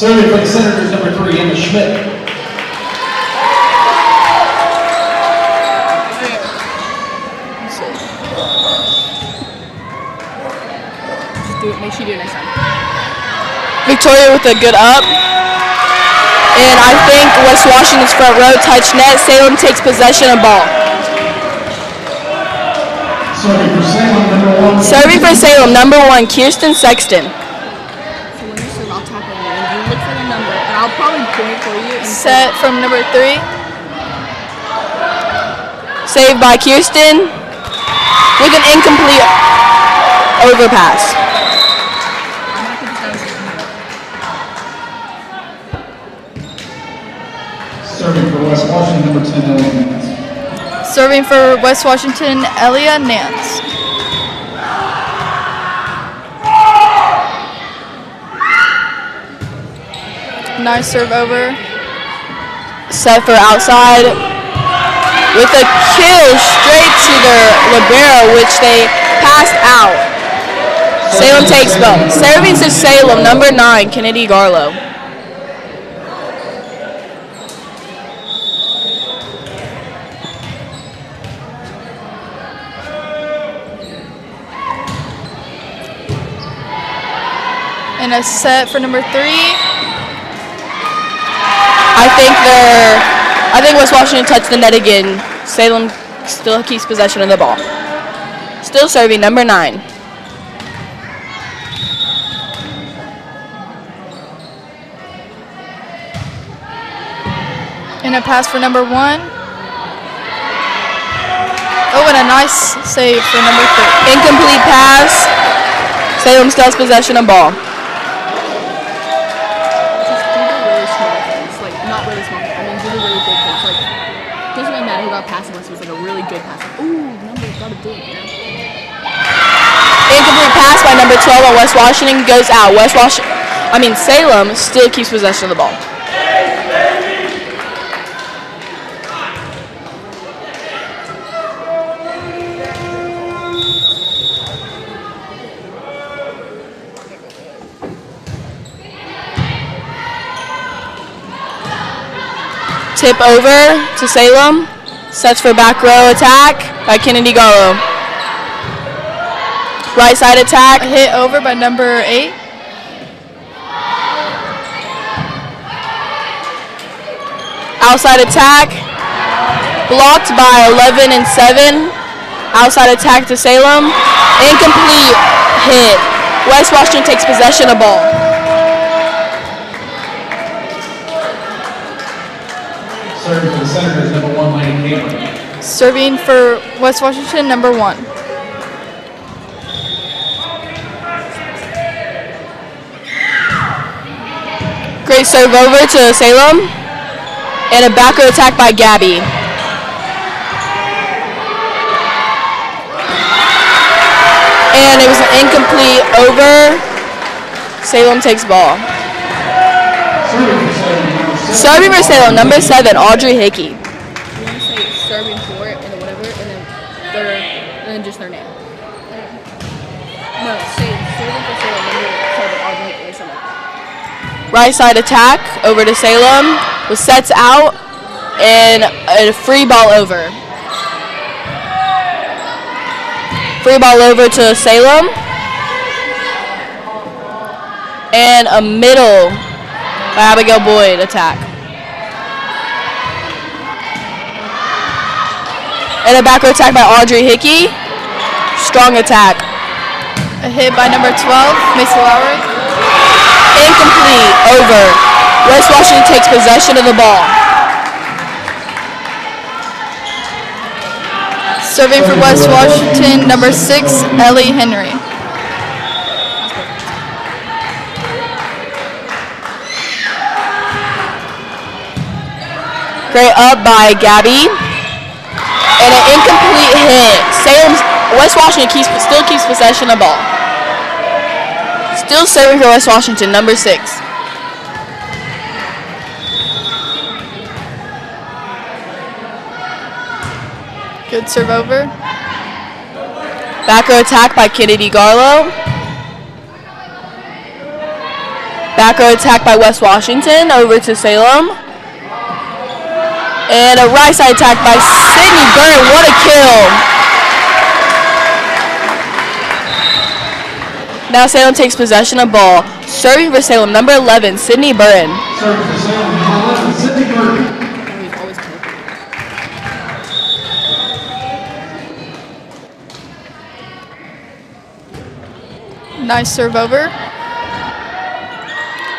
Serving for the Senators, number three, Emma Schmidt. Just do it. Make sure you do it next time. Victoria with a good up. And I think West Washington's front row touch net. Salem takes possession of ball. Serving for Salem, number one. Serving for Salem, number one, Kirsten Sexton. So when you serve, I'll tap on you and you look for the number, and I'll probably point for you. And Set from number three. Saved by Kirsten with an incomplete overpass. I'm gonna put this down so you can hear. Serving for West Washington, number 10, Ellie Nance. Serving for West Washington, Elia Nance. Nice serve over. Set for outside. With a kill straight to their libero, which they passed out. Salem takes both. Serving to Salem, number nine, Kennedy Garlow. And a set for number three. I think they're. I think West Washington touched the net again. Salem still keeps possession of the ball. Still serving number nine. And a pass for number one. Oh, and a nice save for number three. Incomplete pass. Salem still has possession of ball. Just do the really small things, like not really small. I mean, the really big things. Like doesn't really matter who got passed unless it was like a really good pass. Ooh, number gotta do it. Know? Incomplete pass by number 12 on West Washington goes out. West Washington, I mean Salem still keeps possession of the ball. Tip over to Salem. Sets for back row attack by Kennedy Garlow. Right side attack. Hit over by number eight. Outside attack. Blocked by 11 and 7. Outside attack to Salem. Incomplete hit. West Washington takes possession of ball. Serving for the Senators, number one, Lane. Serving for West Washington, number one. Great serve over to Salem. And a backer attack by Gabby. And it was an incomplete over. Salem takes ball. Serving Salem, number seven. Audrey Hickey. You say serving for it and whatever, and then their, and then just their name. No, say serving for Salem, number seven, Audrey or something. Right side attack over to Salem with sets out and a free ball over. Free ball over to Salem. And a middle Abigail Boyd attack. And a back row attack by Audrey Hickey. Strong attack. A hit by number 12, Macy Lowry. Incomplete. Over. West Washington takes possession of the ball. Serving for West Washington, number 6, Ellie Henry. Great up by Gabby. And an incomplete hit. Salem, West Washington keeps, still keeps possession of the ball. Still serving for West Washington, number six. Good serve over. Back row attack by Kennedy Garlow. Back row attack by West Washington over to Salem. And a right side attack by Sydney Byrne. What a kill. Now Salem takes possession of ball. Serving for Salem, number 11, Sydney Byrne. Serving for Salem, number 11, Sydney Burke. He's always careful. Nice serve over.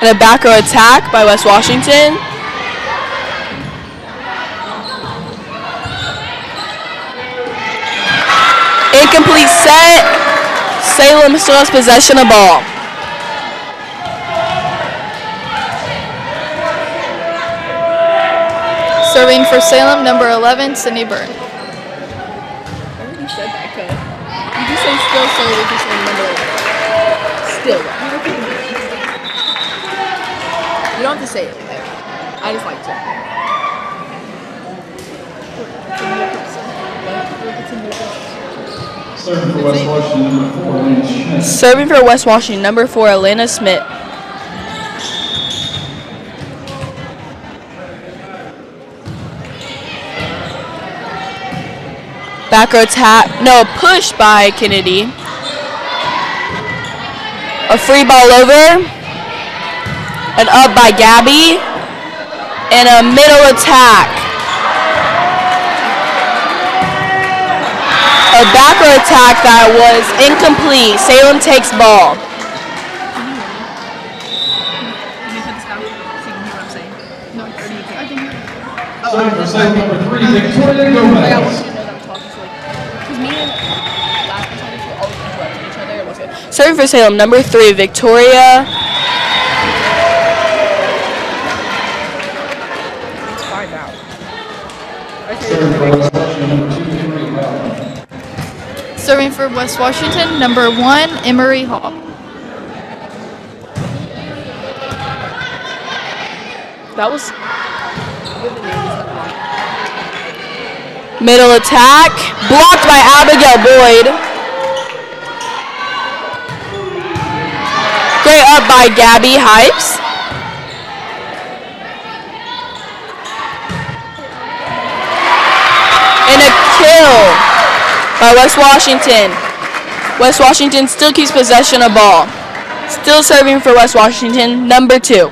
And a back row attack by West Washington. Incomplete set. Salem still has possession of ball. Serving for Salem, number 11, Sydney Byrne. I already said that, cuz. You just say still serving for Salem number 11. Still. You don't have to say it. I just like to. Serving for West Washington, number 4, Lane Schmidt. Serving for West Washington, number four, Elena Smith. Back row tap, no, push by Kennedy. A free ball over. And up by Gabby. And a middle attack. A back attack that was incomplete. Salem takes ball. Serving for Salem, number 3, Victoria time. Serving for Salem, number three, Victoria. Serving for number 2, Henry Bell. Serving for West Washington, number 1, Emery Hall. That was middle attack, blocked by Abigail Boyd. Great up by Gabby Hypes. And a kill by West Washington. West Washington still keeps possession of ball. Still serving for West Washington, number two.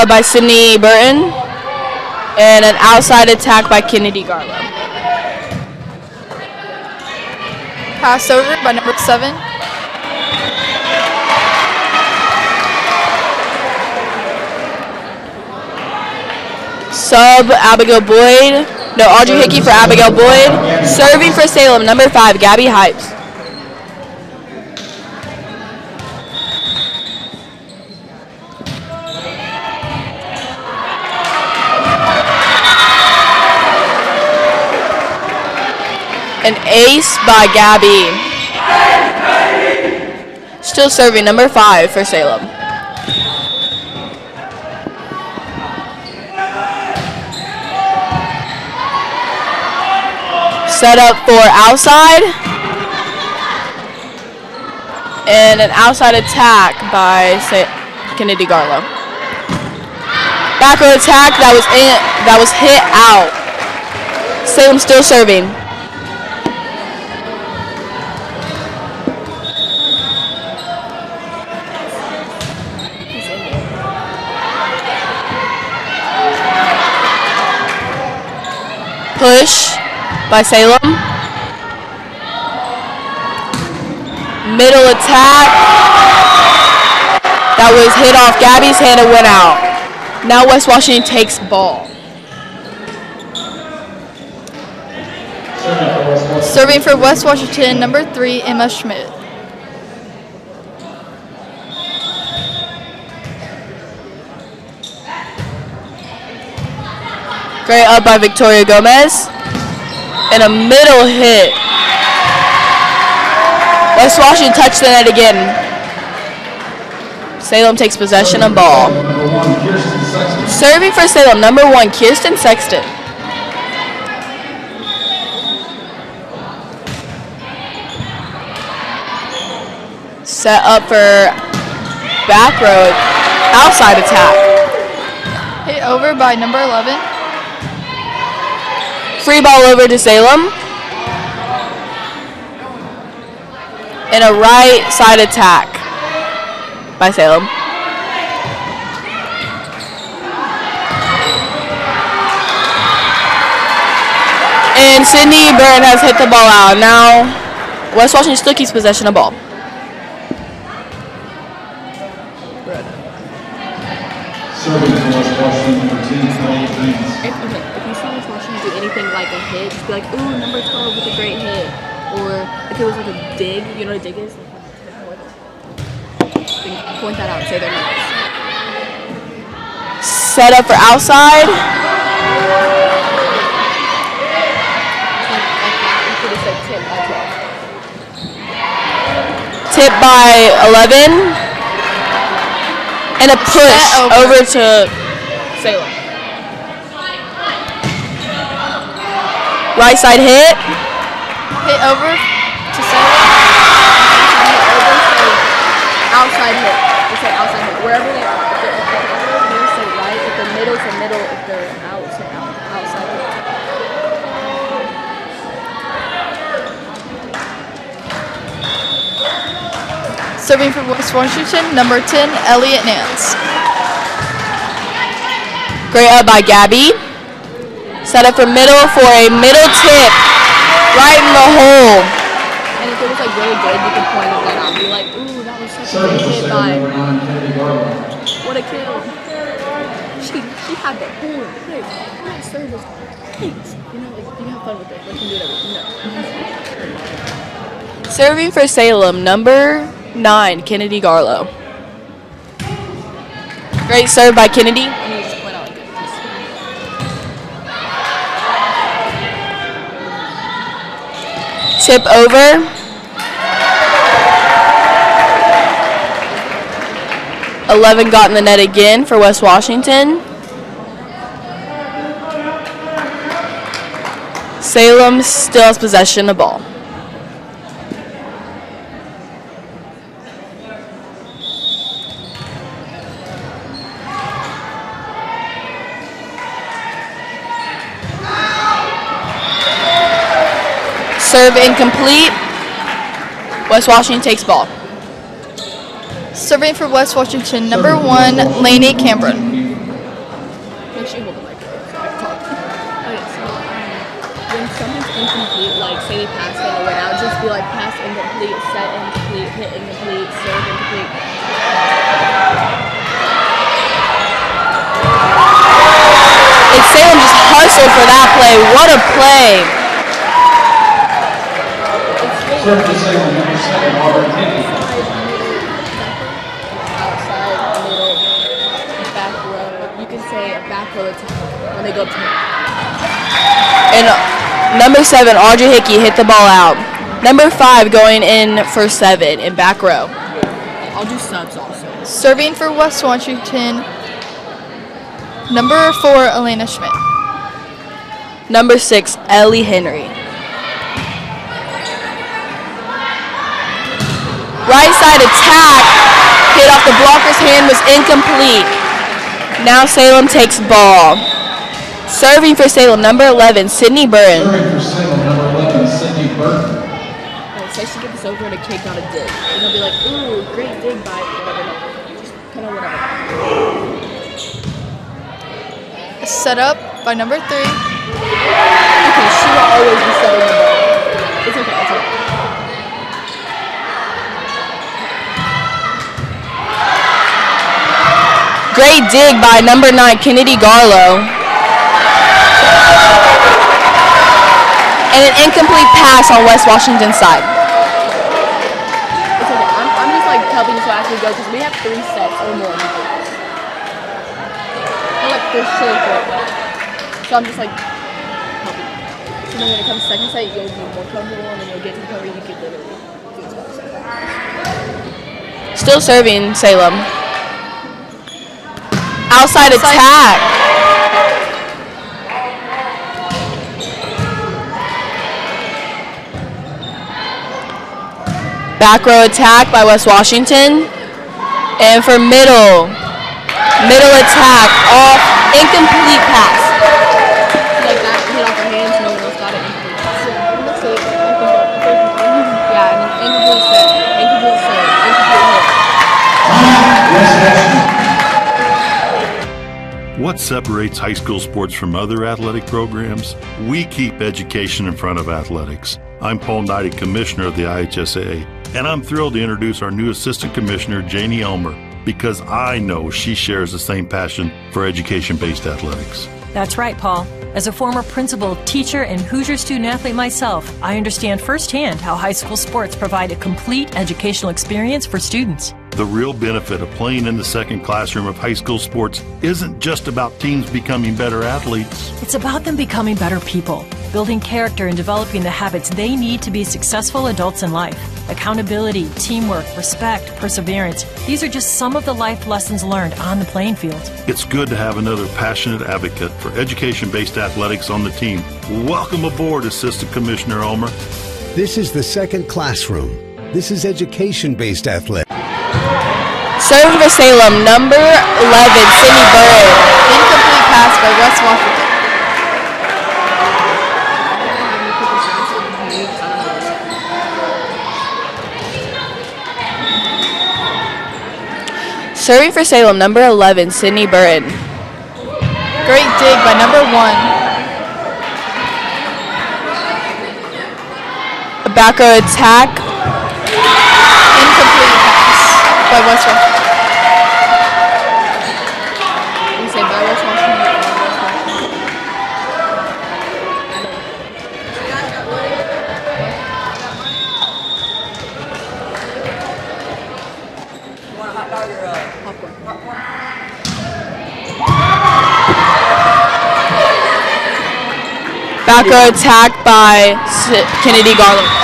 Up by Sydney Burton. And an outside attack by Kennedy Garlow. Pass over by number 7. Sub Abigail Boyd. No, Audrey Hickey for Abigail Boyd. Serving for Salem, number five, Gabby Hypes. Ace by Gabby. Still serving, number five for Salem. Set up for outside. And an outside attack by Kennedy Garlow. Back row attack that was in that was hit out. Salem still serving. Push by Salem. Middle attack. That was hit off Gabby's hand and went out. Now West Washington takes ball. Serving for West Washington. Number three, Emma Schmidt. Great up by Victoria Gomez. And a middle hit. West Washington touched the net again. Salem takes possession of ball. Serving for Salem, number one, Kirsten Sexton. Set up for back row outside attack. Hit over by number 11. Free ball over to Salem. And a right side attack by Salem. And Sydney Byrne has hit the ball out. Now West Washington still keeps possession of ball. Serving hit, just be like, ooh, number 12 with a great hit. Or if it was like a dig, you know what a dig is? Then point that out, say their names. Set up for outside. Like, like that, you could have said tip by 12. Tip by 11. And a push over. over to Salem. Right side hit. Hit over to Salem. Outside hit. Say outside hit. Wherever they are. If they're, if they're over, they say right. If the middle's the middle. If they're out, say out, outside hit. Serving for West Washington, number 10, Elliot Nance. Great up by Gabby. Set up for middle for a middle tip. Right in the hole. And if it was like really good, you could point it out and be like, ooh, that was such a good for hit by. number 9, Kennedy Garlow. What a kill. She, she had the whole thing. That serve was great. You know, like, you can have fun with it. Like, you can do whatever. No. Serving for Salem, number nine, Kennedy Garlow. Great serve by Kennedy. And you just point out like this. Tip over. Eleven got in the net again for West Washington. Salem still has possession of the ball. Serve incomplete. West Washington takes ball. Serving for West Washington, number 1, Lainey Cameron. Make sure you hold the mic. Okay, so um, when something's incomplete, like say they passed it and it went out, just be like pass incomplete, set incomplete, hit incomplete, serve incomplete. And Salem just hustled for that play. What a play. It's really Serving for Salem, number 7, Audrey Hickey. outside, middle, back row. You can say a back row attack when they go up to him. And uh, number seven, Audrey Hickey hit the ball out. Number five going in for seven in back row. I'll do subs also. Serving for West Washington, number 4, Elena Schmidt. Number six, Ellie Henry. Right side attack. Hit off the blocker's hand was incomplete. Now Salem takes ball. Serving for Salem, number 11, Sydney Burren. Serving for Salem, number 11, Sydney Burton. Oh, like, say she get this over and a kid got a dig. And they'll be like, ooh, great dig by whatever. Just kind of whatever. Set up by number three. Okay, she will always be setting the ball. It's okay, it's okay. Great dig by number 9, Kennedy Garlow. And an incomplete pass on West Washington side. It's okay. I'm, I'm just like helping you so as we go because we have three sets or more. Or like for sure four. So I'm just like helping. So then when it comes to second set, you'll be more comfortable and then you'll get to where you can literally do this by yourself. Still serving Salem. Outside attack. Back row attack by West Washington. And for middle. Middle attack off incomplete pass. What separates high school sports from other athletic programs? We keep education in front of athletics. I'm Paul Neidig, Commissioner of the IHSAA, and I'm thrilled to introduce our new Assistant Commissioner, Janie Elmer, because I know she shares the same passion for education based athletics. That's right, Paul. As a former principal, teacher, and Hoosier student athlete myself, I understand firsthand how high school sports provide a complete educational experience for students. The real benefit of playing in the second classroom of high school sports isn't just about teams becoming better athletes. It's about them becoming better people, building character, and developing the habits they need to be successful adults in life. Accountability, teamwork, respect, perseverance these are just some of the life lessons learned on the playing field. It's good to have another passionate advocate for education based athletics on the team. Welcome aboard, Assistant Commissioner Elmer. This is the second classroom. This is education based athletics. Serving for Salem, number 11, Sydney Burren. Incomplete pass by West Washington. Serving for Salem, number 11, Sydney Burton. Great dig by number one. A back row attack. Incomplete pass by West Washington. You say by West Washington. by West Washington. Back row attack by Kennedy Garlow.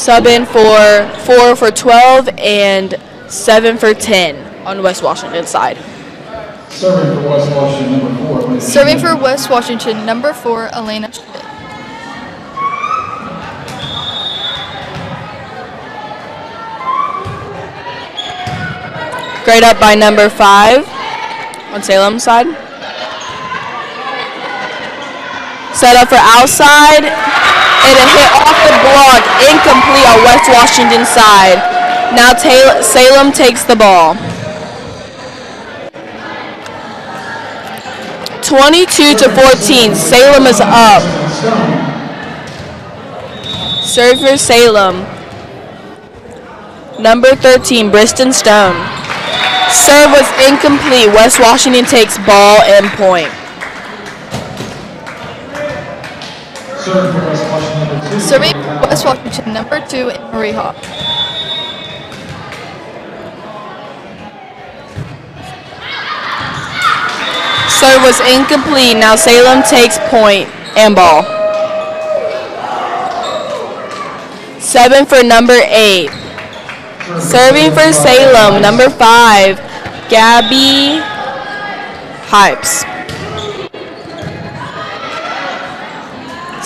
Sub in for 4 for 12 and 7 for 10 on West Washington side. Serving for West Washington, number 4. Elena Serving Schmidt. for West Washington, number four, Elena Schmidt. Great up by number 5 on Salem's side. Set up for outside. And a hit off the block. Incomplete on West Washington side. Now Taylor, Salem takes the ball. 22 to 14. Salem is up. Serve for Salem. Number 13, Briston Stone. Serve was incomplete. West Washington takes ball and point. Serving for West Washington, number 2. Serving West Washington, number two, Marie Hawk. Serve was incomplete. Now Salem takes point and ball. Seven for number eight. Serving for Salem, number five, Gabby Hypes.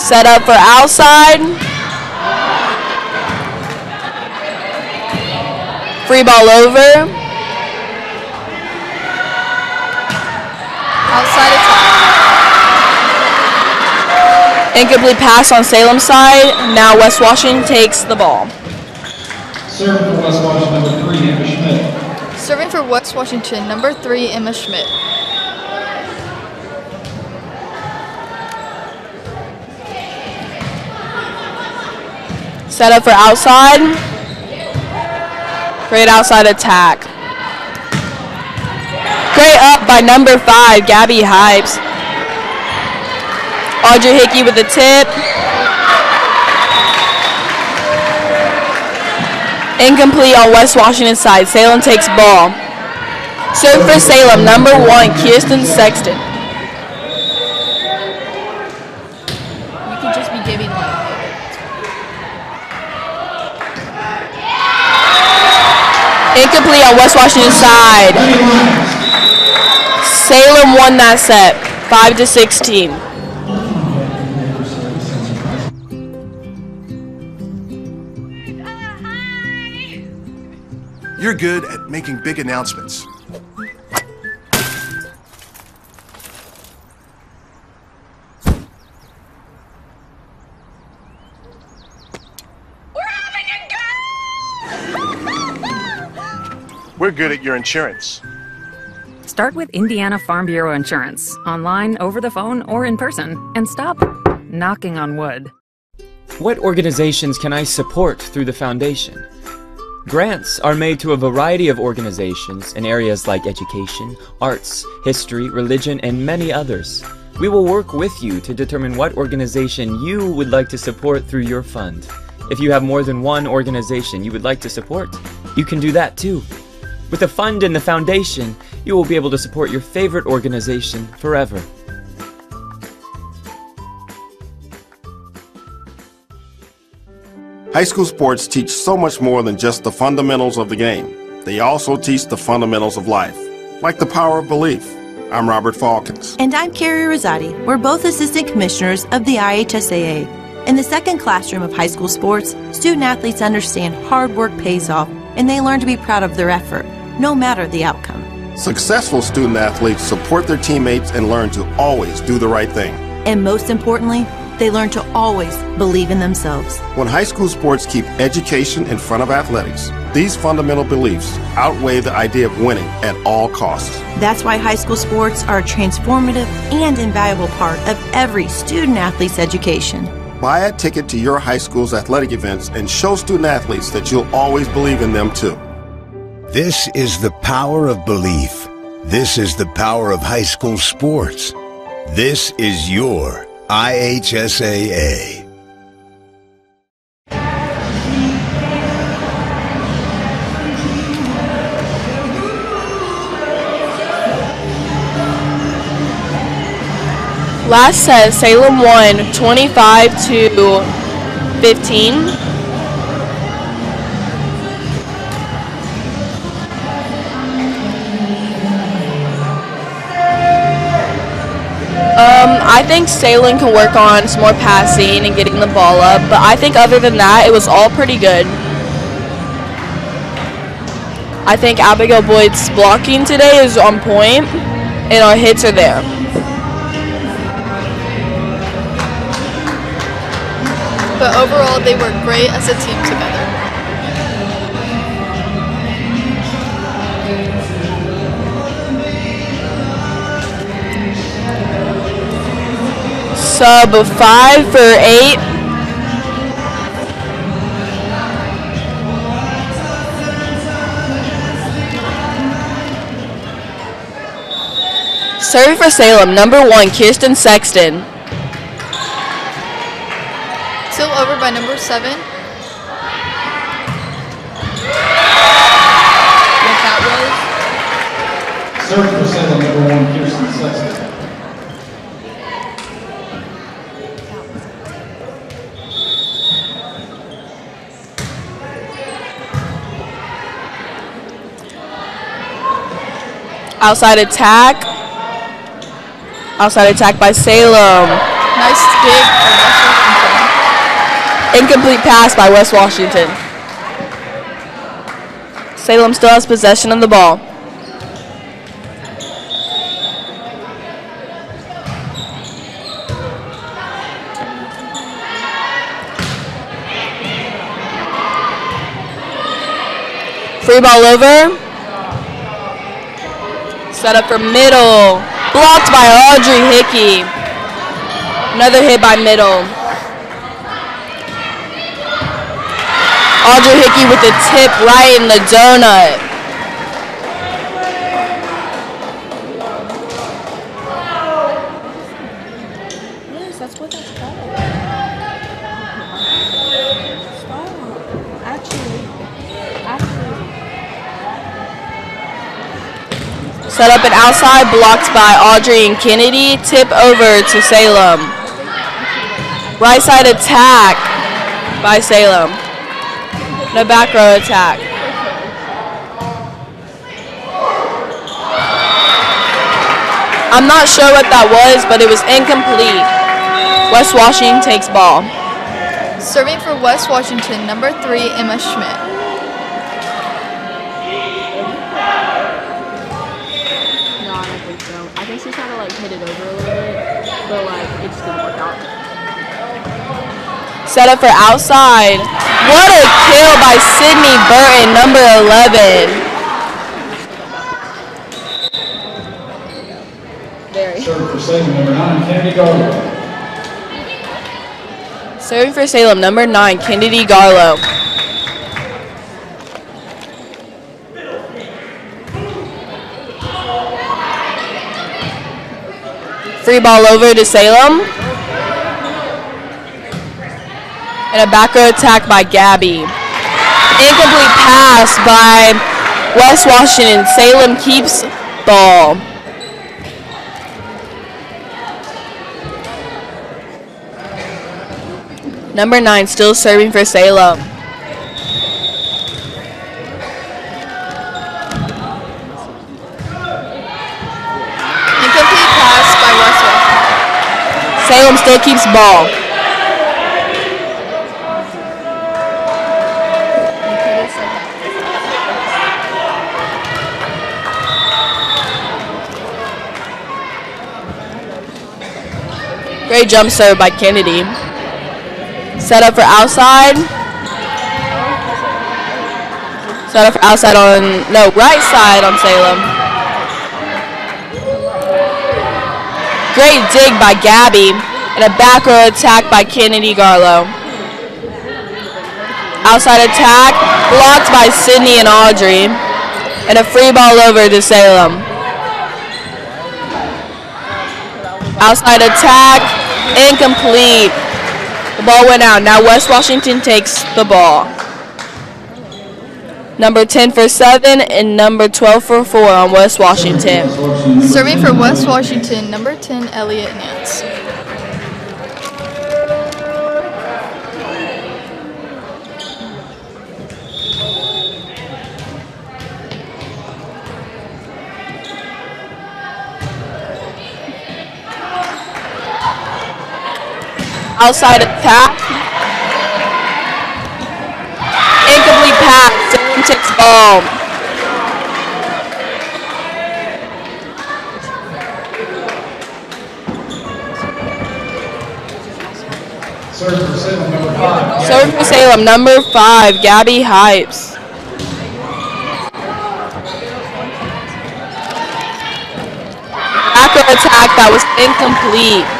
Set up for outside. Free ball over. Outside attack. Incomplete pass on Salem side. Now West Washington takes the ball. Serve for West Washington, number three, Emma Schmidt. Serving for West Washington, number three, Emma Schmidt. Set up for outside. Great outside attack. Great up by number five, Gabby Hypes. Audrey Hickey with the tip. Incomplete on West Washington side. Salem takes ball. Serve for Salem, number one, Kirsten Sexton. You could just be giving like Incomplete on West Washington side. Salem won that set, five to sixteen. You're good at making big announcements. We're good at your insurance. Start with Indiana Farm Bureau Insurance, online, over the phone, or in person, and stop knocking on wood. What organizations can I support through the foundation? Grants are made to a variety of organizations in areas like education, arts, history, religion, and many others. We will work with you to determine what organization you would like to support through your fund. If you have more than one organization you would like to support, you can do that too. With a fund in the foundation, you will be able to support your favorite organization forever. High school sports teach so much more than just the fundamentals of the game. They also teach the fundamentals of life, like the power of belief. I'm Robert Faulkens. And I'm Carrie Rosati. We're both assistant commissioners of the IHSAA. In the second classroom of high school sports, student athletes understand hard work pays off and they learn to be proud of their effort, no matter the outcome. Successful student athletes support their teammates and learn to always do the right thing. And most importantly, they learn to always believe in themselves. When high school sports keep education in front of athletics, these fundamental beliefs outweigh the idea of winning at all costs. That's why high school sports are a transformative and invaluable part of every student athlete's education. Buy a ticket to your high school's athletic events and show student athletes that you'll always believe in them too. This is the power of belief. This is the power of high school sports. This is your IHSAA. Last set, Salem won 25 to 15. Um, I think Salem can work on some more passing and getting the ball up, but I think other than that, it was all pretty good. I think Abigail Boyd's blocking today is on point, and our hits are there. But overall, they work great as a team together. Sub five for eight. Serving for Salem, number one, Kirsten Sexton. Still over by number seven. What that Serve for Salem, number one, Kirsten Sexton. Outside attack. Outside attack by Salem. Nice dig from Russell. Incomplete pass by West Washington. Salem still has possession of the ball. Free ball over. Set up for middle. Blocked by Audrey Hickey. Another hit by middle. Audrey Hickey with the tip right in the donut. Yes, that's what that's called. Stop. Actually, actually. Set up an outside, blocked by Audrey and Kennedy. Tip over to Salem. Right side attack by Salem. And a back row attack. I'm not sure what that was, but it was incomplete. West Washington takes ball. Serving for West Washington, number three, Emma Schmidt. No, I don't think so. I think she tried to like hit it over a little bit, but like it just didn't work out. Set up for outside. What a kill by Sydney Burton, number 11. Very. Serve for Salem, number nine, Kennedy Garlow. Serving for Salem, number 9, Kennedy Garlow. Free ball over to Salem. And a back row attack by Gabby. Incomplete pass by West Washington. Salem keeps ball. Number 9 still serving for Salem. Incomplete pass by West Washington. Salem still keeps ball. Great jump serve by Kennedy. Set up for outside. Set up for outside on, no, right side on Salem. Great dig by Gabby and a back row attack by Kennedy Garlow. Outside attack blocked by Sydney and Audrey and a free ball over to Salem. Outside attack incomplete. The ball went out. Now West Washington takes the ball. Number 10 for 7 and number 12 for 4 on West Washington. Serving for West Washington, number 10, Elliot Nance. Outside attack. Incomplete pass. Salem takes ball. Serve for Salem, number five. Serving for Salem, number 5, Gabby Hypes. Back row attack that was incomplete.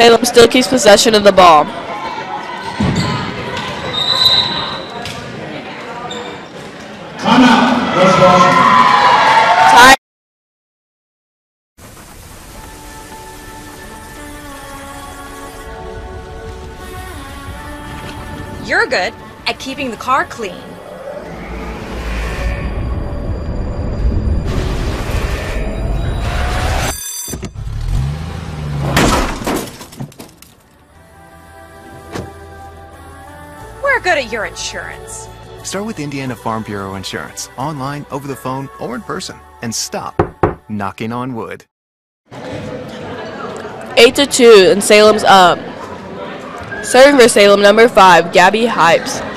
Salem still keeps possession of the ball. Time. You're good at keeping the car clean. We're good at your insurance. Start with Indiana Farm Bureau Insurance, online, over the phone, or in person, and stop knocking on wood. 8 to 2, and Salem's up. Serving for Salem, number five, Gabby Hypes.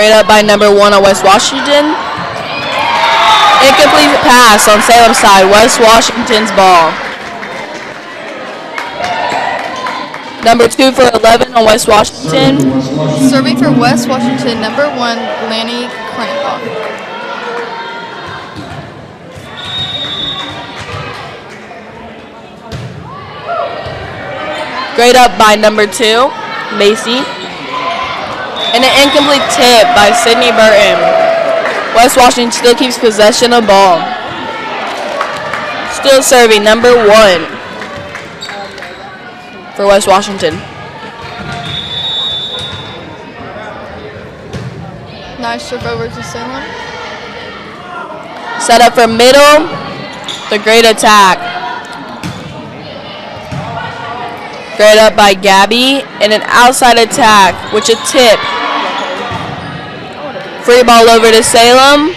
Great up by number one on West Washington. Incomplete pass on Salem side. West Washington's ball. Number two for 11 on West Washington. Serving for West Washington, number one, Lanny Crampon. Great up by number two, Macy. And an incomplete tip by Sydney Burton. West Washington still keeps possession of ball. Still serving number one for West Washington. Nice serve over to Salem. Set up for middle. The great attack. Great up by Gabby. And an outside attack, which a tip. Free ball over to Salem.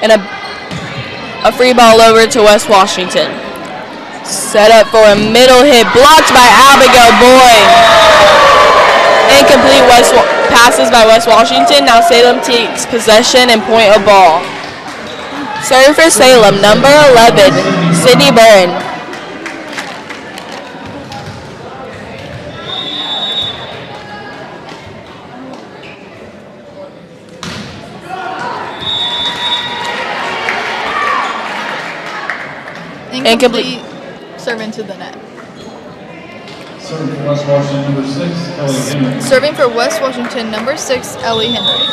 And a, a free ball over to West Washington. Set up for a middle hit. Blocked by Abigail Boyd. Incomplete West passes by West Washington. Now Salem takes possession and point of ball. Serve for Salem, number 11, Sydney Burton. Incomplete. Serve into the net. Serving for West Washington, number six, Ellie Henry. Serving for West Washington, number six, Ellie Henry.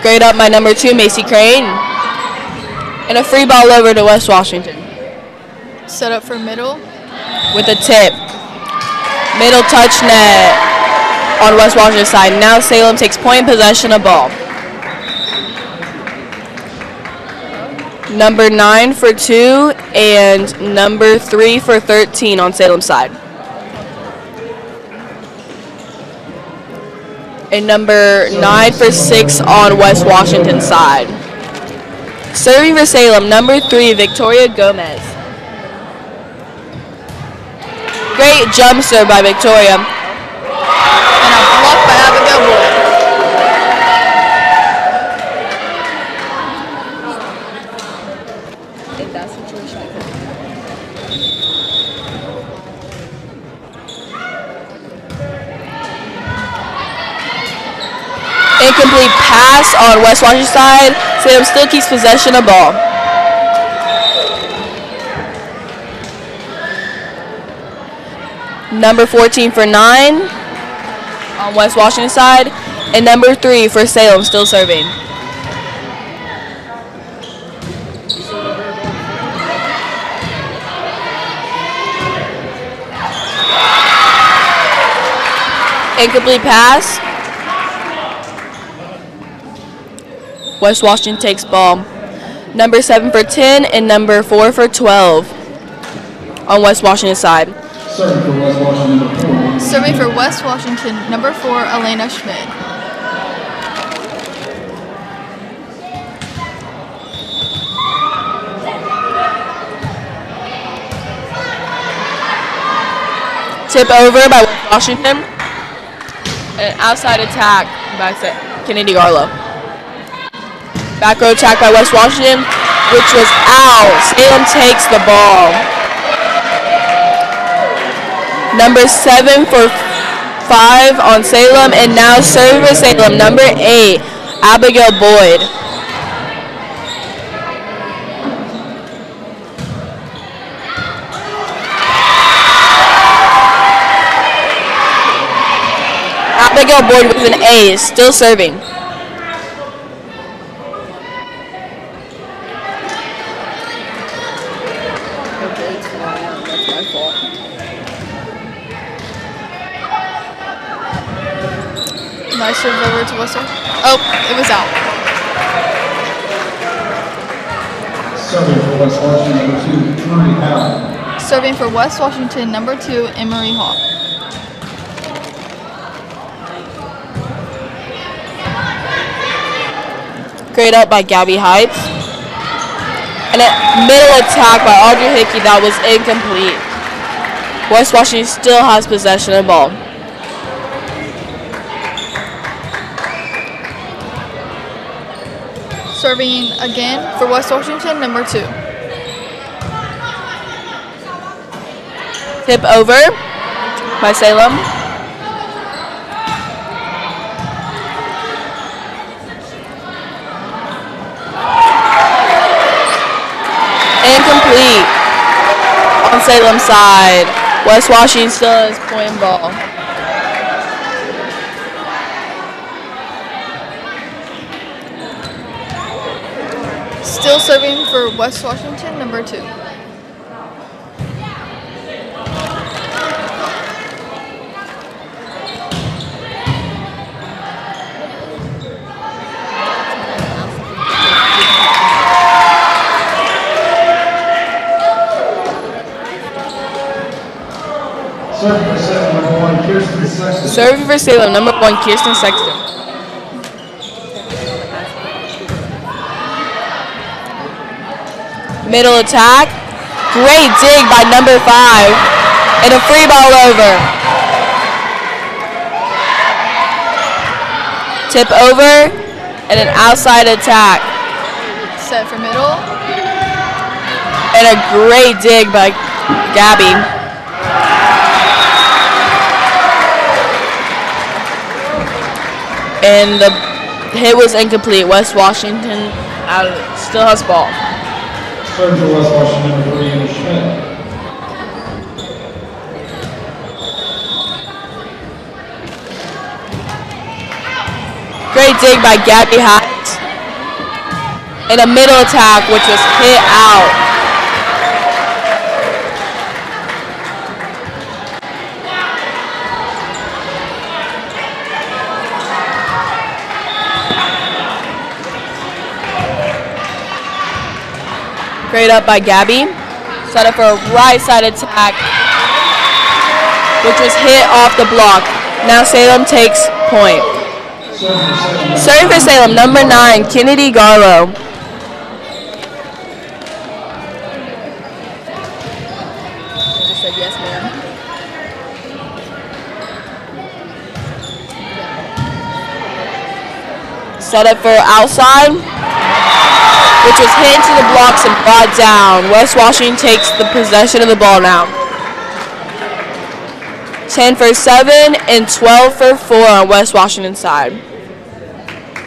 Great up by number two, Macy Crane. And a free ball over to West Washington Set up for middle. with a tip. Middle touch net on West Washington's side. Now Salem takes point possession of ball. Number nine for two and number three for 13 on Salem's side. And number nine for six on West Washington's side. Serving for Salem, number three, Victoria Gomez. Great jump serve by Victoria. And a block by Abigail Boyd. In that situation, I could. Incomplete pass on West Washington's side. Salem still keeps possession of ball. Number 14 for 9 on West Washington's side. And number 3 for Salem still serving. Incomplete pass. West Washington takes ball. Number 7 for 10 and number 4 for 12 on West Washington's side. Serving for West Washington, number four. Serving for West Washington, number four, Elena Schmidt. Tip over by Washington. An outside attack by Kennedy Garlow. Back row attack by West Washington, which was out. Salem takes the ball. Number seven for five on Salem, and now serving for Salem, number eight, Abigail Boyd. Abigail Boyd with an A, still serving. Okay, it's. That's my fault. Nice serve over to West. Oh, it was out. Serving for West Washington, number two, Emery Howell. Serving for West Washington, number two, Emery Hall. Great up by Gabby Heights. And a middle attack by Audrey Hickey that was incomplete. West Washington still has possession of the ball. Serving again for West Washington, number two. Tip over by Salem. Incomplete on Salem side. West Washington point ball. Still serving for West Washington, number two. Serving for Salem, number one, Kirsten Sexton. Serving for Salem, number one, Kirsten Sexton. Middle attack. Great dig by number five. And a free ball over. Tip over and an outside attack. Set for middle. And a great dig by Gabby. And the hit was incomplete. West Washington out still has ball. Serving for West Washington, number three, Anna Schmidt. Great dig by Gabby Hines. And a middle attack, which was hit out. Great up by Gabby. Set up for a right side attack, which was hit off the block. Now Salem takes point. Serving for Salem, number nine, Kennedy Garlow. Set up for outside, which was hit into the blocks and brought down. West Washington takes the possession of the ball now. 10 for 7 and 12 for 4 on West Washington side.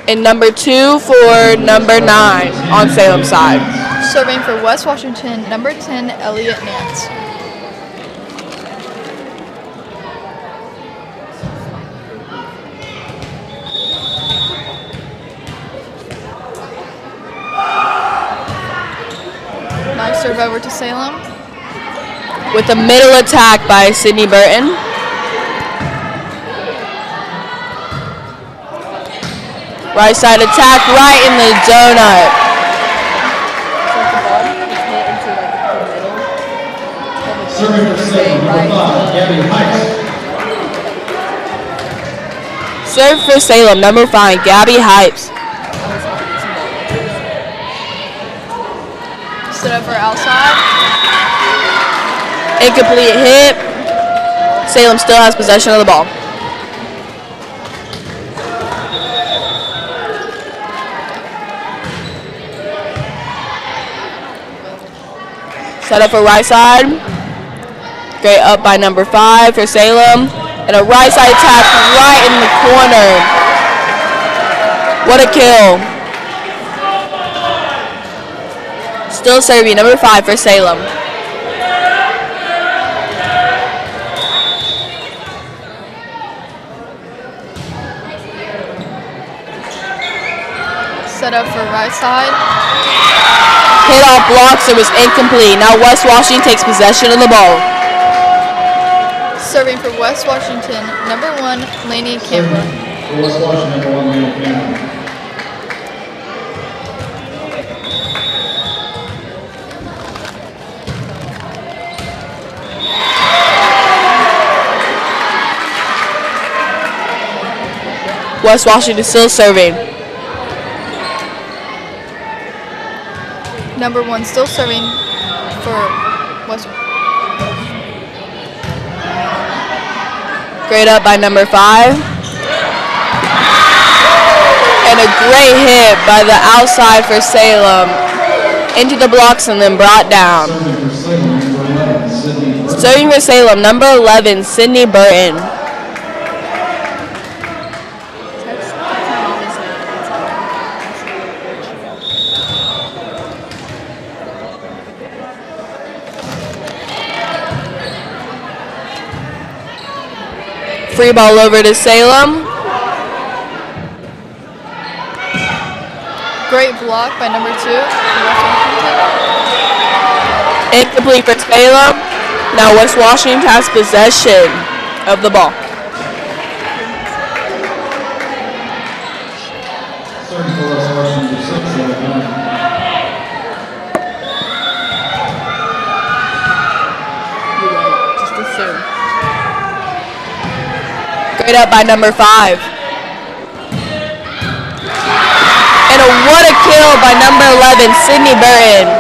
And number 2 for number 9 on Salem side. Serving for West Washington, number 10, Elliot Nance. Nice serve over to Salem. With a middle attack by Sydney Burton. Right side attack, right in the donut. Serving for Salem, number five, Gabby Heights. Serve for Salem, number 5, Gabby Hypes. Set up for outside. Incomplete hit. Salem still has possession of the ball. Set up for right side. Great up by number five for Salem. And a right side attack right in the corner. What a kill. Still serving number five for Salem. Up for right side. Hit off blocks. It was incomplete. Now West Washington takes possession of the ball. Serving for West Washington, number one, Laney Campbell. For West Washington, number one, Daniel Cameron. West Washington still serving. Number one still serving for West. Great up by number five. And a great hit by the outside for Salem. Into the blocks and then brought down. Serving for Salem, number 11, Sydney Burton. Free ball over to Salem. Great block by number two. for West Incomplete for Salem. Now West Washington has possession of the ball. Serving for Washington, six, Eli Cameron. Just assume. Great up by number five. And a, what a kill by number 11, Sydney Burton.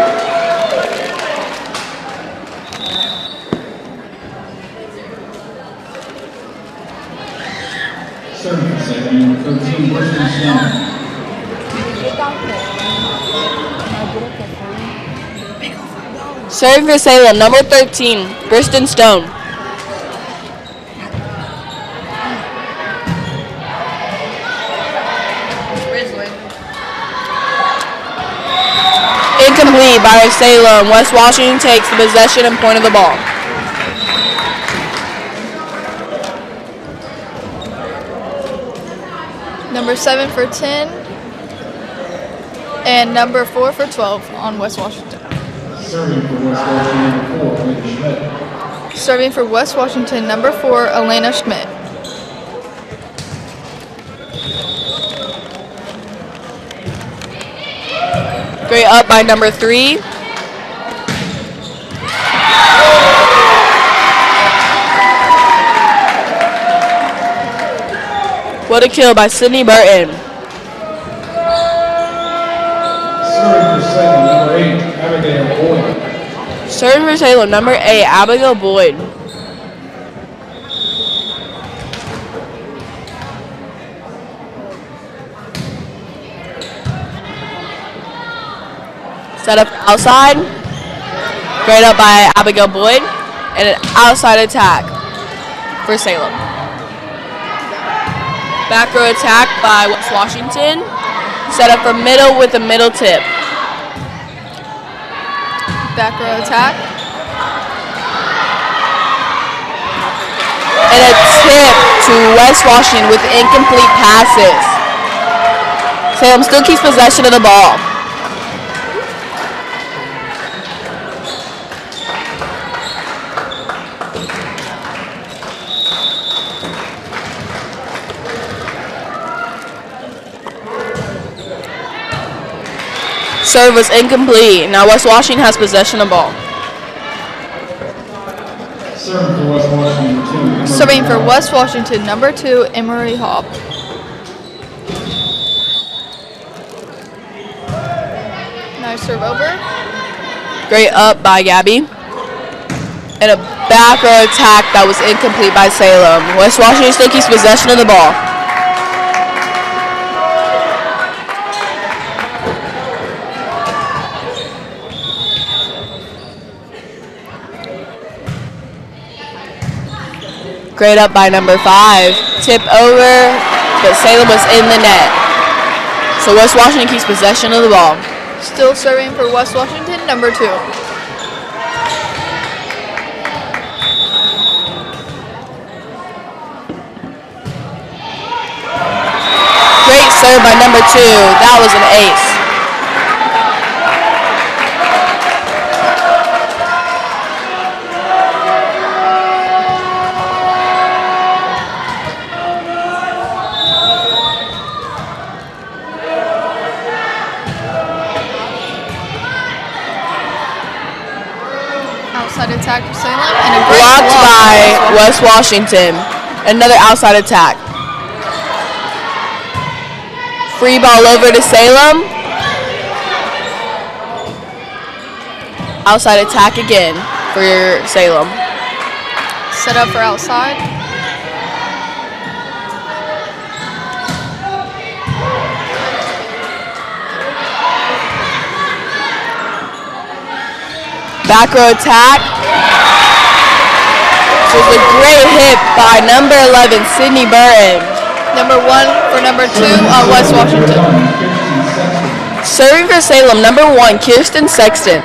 Serving for Salem, number thirteen, Christian Serving for Salem, number 13, Briston Stone. Incomplete by Salem. West Washington takes the possession and point of the ball. Number seven for 10. And number four for 12 on West Washington. Serving for West Washington, number four, Lincoln Schmidt. Serving for West Washington, number four, Elena Schmidt. Up by number three. What a kill by Sydney Burton. Serving for Salem, number eight, Abigail Boyd. Serving for Salem, number eight, Abigail Boyd. Set up outside. Great up by Abigail Boyd. And an outside attack for Salem. Back row attack by West Washington. Set up for middle with a middle tip. Back row attack. and a tip to West Washington with incomplete passes. Salem still keeps possession of the ball. Serve was incomplete. Now West Washington has possession of the ball. Serving for West Washington, number two, Emily Serving for Hall. West Washington, number two, Emery Hall. Nice serve over. Great up by Gabby. And a back row attack that was incomplete by Salem. West Washington still keeps possession of the ball. Great up by number five. Tip over, but Salem was in the net. So West Washington keeps possession of the ball. Still serving for West Washington, number two. Great serve by number two. That was an ace. By West Washington. Another outside attack. Free ball over to Salem. Outside attack again for Salem. Set up for outside. Back row attack. Was a great hit by number 11, Sydney Burton. Number one for number two uh, on West Washington. Serving for Salem, number one, Kirsten Sexton.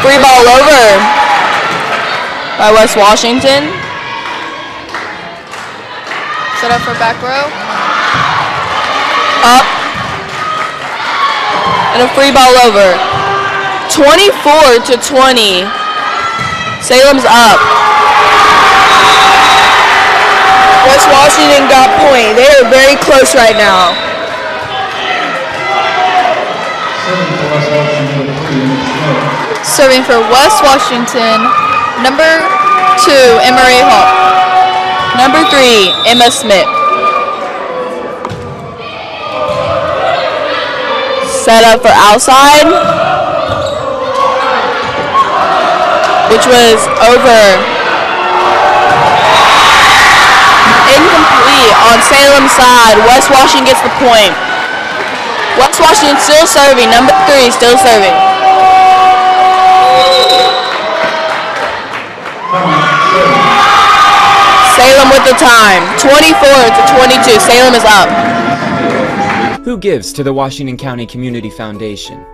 Free ball over by West Washington. Set up for back row. Up. And a free ball over. 24 to 20. Salem's up. West Washington got point. They are very close right now. Serving for West Washington, number two, Emery Hall. Number three, Emma Schmidt. Set up for outside, which was over. Incomplete on Salem's side. West Washington gets the point. West Washington still serving. Number three still serving. Salem with the time. 24 to 22. Salem is up. Who gives to the Washington County Community Foundation?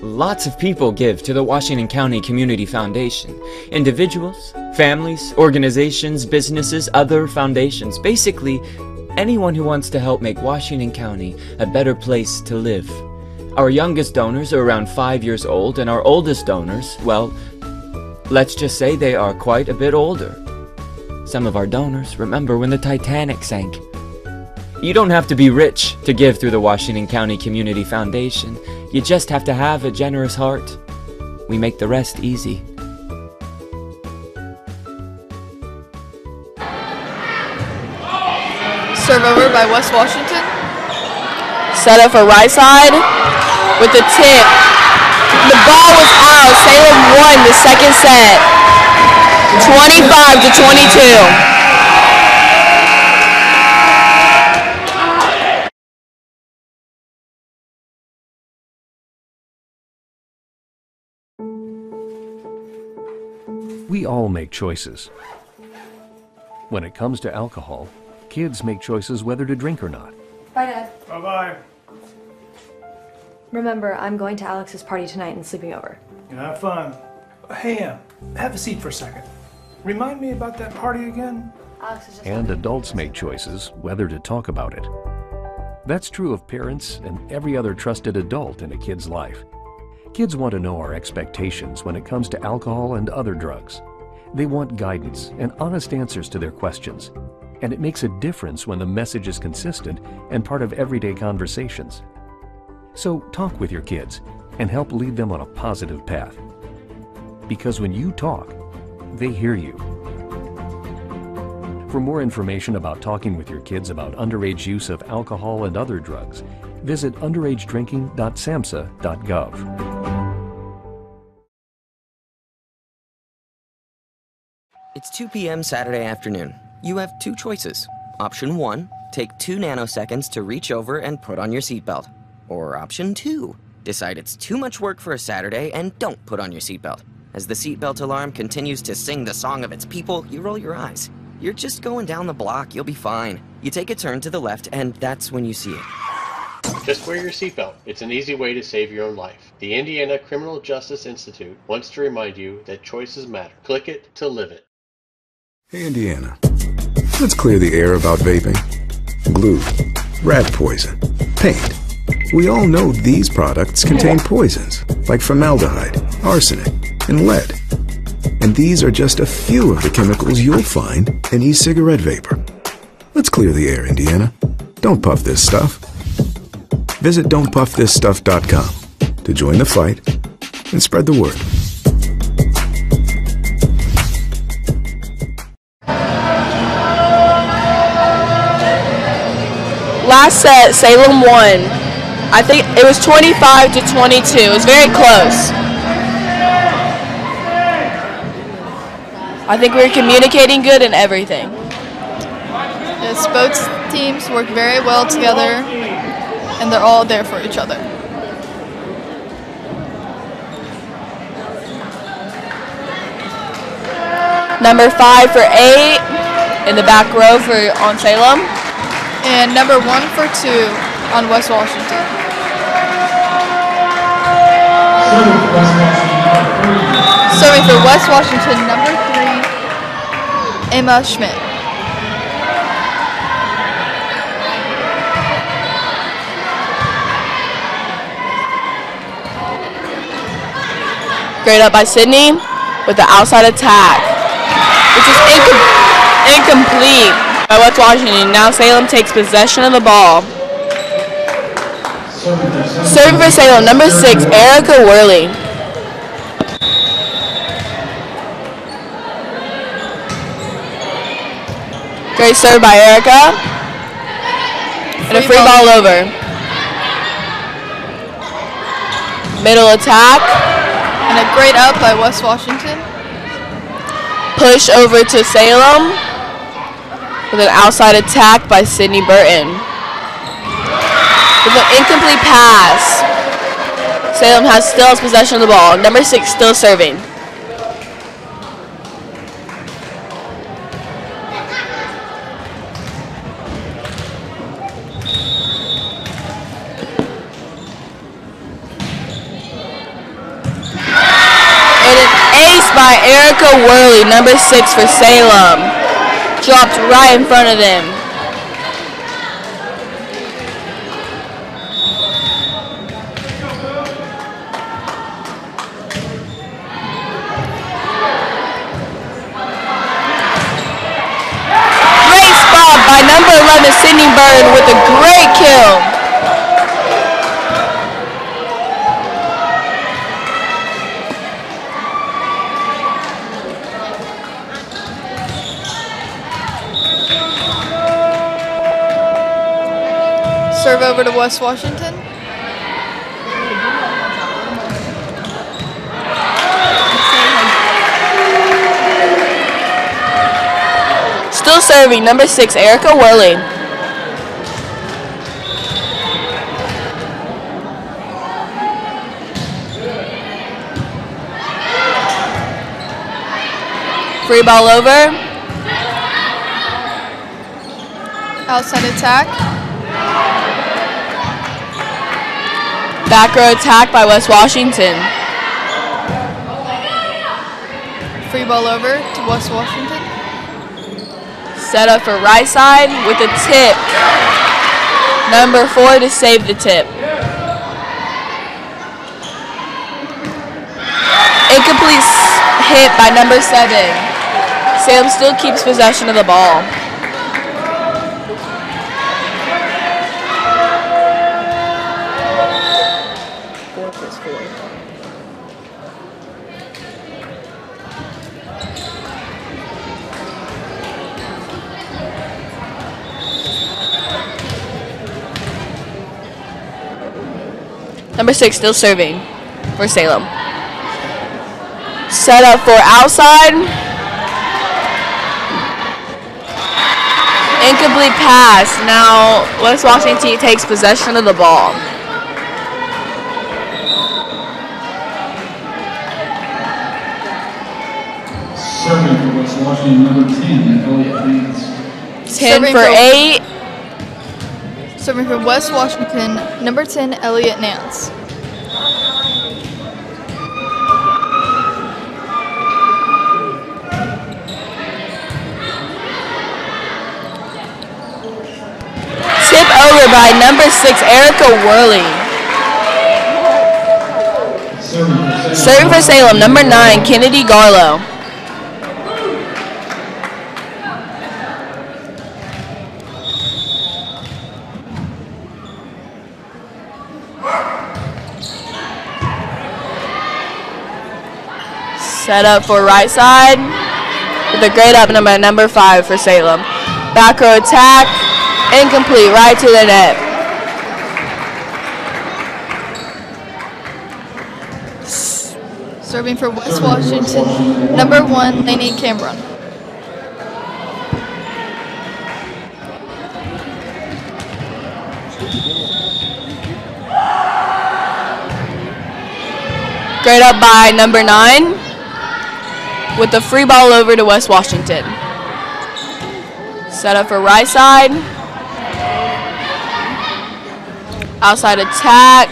Lots of people give to the Washington County Community Foundation. Individuals, families, organizations, businesses, other foundations. Basically, anyone who wants to help make Washington County a better place to live. Our youngest donors are around five years old, and our oldest donors, well, let's just say they are quite a bit older. Some of our donors remember when the Titanic sank. You don't have to be rich to give through the Washington County Community Foundation. You just have to have a generous heart. We make the rest easy. Serve over by West Washington. Set up for right side with the tip. The ball was out. Salem won the second set. 25 to 22. We all make choices. When it comes to alcohol, kids make choices whether to drink or not. Bye, Dad. Bye bye. Remember, I'm going to Alex's party tonight and sleeping over. Have fun. Hey, Em, have a seat for a second. Remind me about that party again? Alex is just. And adults make choices whether to talk about it. That's true of parents and every other trusted adult in a kid's life. Kids want to know our expectations when it comes to alcohol and other drugs. They want guidance and honest answers to their questions. And it makes a difference when the message is consistent and part of everyday conversations. So talk with your kids and help lead them on a positive path. Because when you talk, they hear you. For more information about talking with your kids about underage use of alcohol and other drugs, visit underagedrinking.samhsa.gov. It's 2 p.m. Saturday afternoon. You have two choices. Option 1 take 2 nanoseconds to reach over and put on your seatbelt. Or option 2 decide it's too much work for a Saturday and don't put on your seatbelt. As the seatbelt alarm continues to sing the song of its people, you roll your eyes. You're just going down the block, you'll be fine. You take a turn to the left, and that's when you see it. Just wear your seatbelt. It's an easy way to save your own life. The Indiana Criminal Justice Institute wants to remind you that choices matter. Click it to live it. Hey, Indiana. Let's clear the air about vaping. Glue, rat poison, paint. We all know these products contain poisons like formaldehyde, arsenic, and lead. And these are just a few of the chemicals you'll find in e cigarette vapor. Let's clear the air, Indiana. Don't puff this stuff. Visit don'tpuffthisstuff.com to join the fight and spread the word. Last set, Salem won. I think it was 25 to 22. It was very close. I think we were communicating good and everything. Yes, both teams work very well together, and they're all there for each other. Number five for eight in the back row for on Salem. And number one for two on West Washington. Serving for West Washington, number three, Emma Schmidt. Great up by Sydney with the outside attack, which is incom- incomplete by West Washington. Now Salem takes possession of the ball. Serving for Salem, number six, Erica Worley. Great serve by Erica. And a free ball over. Middle attack. And a great up by West Washington. Push over to Salem. With an outside attack by Sydney Burton. With an incomplete pass. Salem has still has possession of the ball. Number six still serving. By Erica Worley, number six for Salem. Dropped right in front of them. Great spot by number 11, Sydney Burton with a great kill. Over to West Washington. Still serving, number six, Erica Worley. Free ball over. Outside attack. Back row attack by West Washington. Free ball over to West Washington. Set up for right side with a tip. Number four to save the tip. Incomplete hit by number seven. Salem still keeps possession of the ball. Number six still serving for Salem. Set up for outside. Incomplete pass. Now West Washington T takes possession of the ball. Serving for West Washington, number 10, Elliot Nance. Ten Serving for for- eight. Serving for West Washington, number 10, Elliot Nance. Tip over by number six, Erica Worley. Serving for Salem, number nine, Kennedy Garlow. Up for right side with a great up number number five for Salem. Back row attack, incomplete, right to the net. Serving for West Washington, number one, Laney Cameron. Great up by number nine with the free ball over to West Washington. Set up for right side. Outside attack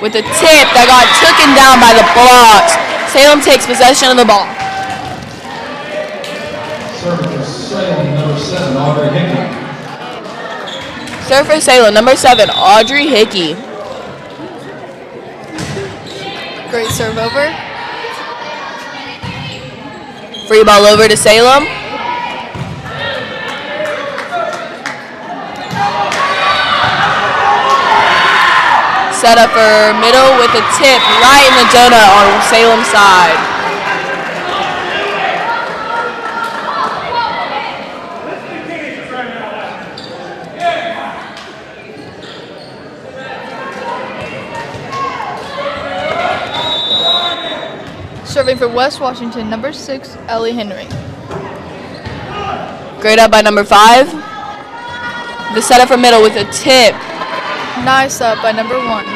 with a tip that got taken down by the blocks. Salem takes possession of the ball. Serving for Salem, number seven, Audrey Hickey. Serve for Salem, number seven, Audrey Hickey. Great serve over. Free ball over to Salem. Set up for middle with a tip right in the donut on Salem's side. Serving for West Washington, number six, Ellie Henry. Grade up by number five. The setup for middle with a tip. Nice up by number one.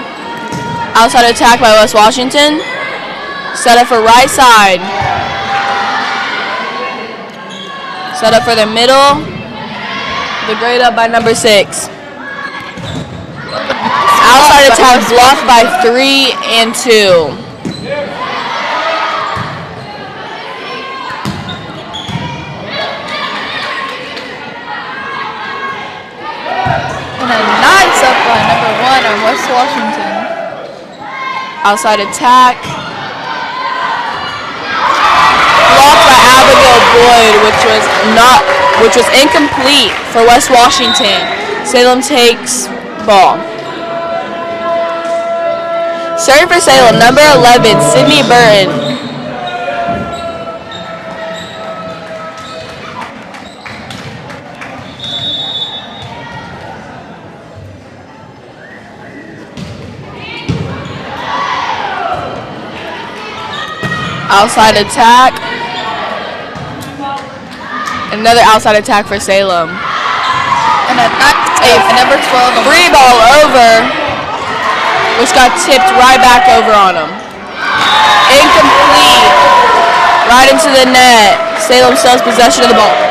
Outside attack by West Washington. Set up for right side. Set up for the middle. The grade up by number six. Outside attack blocked by three and two. A nice up number one on West Washington. Outside attack. Blocked by Abigail Boyd, which was not which was incomplete for West Washington. Salem takes ball. Serving for Salem, number 11, Sydney Burton. Outside attack. Another outside attack for Salem. And a by number 12. on Free West ball over, which got tipped right back over on him. Incomplete. Right into the net. Salem still has possession of the ball.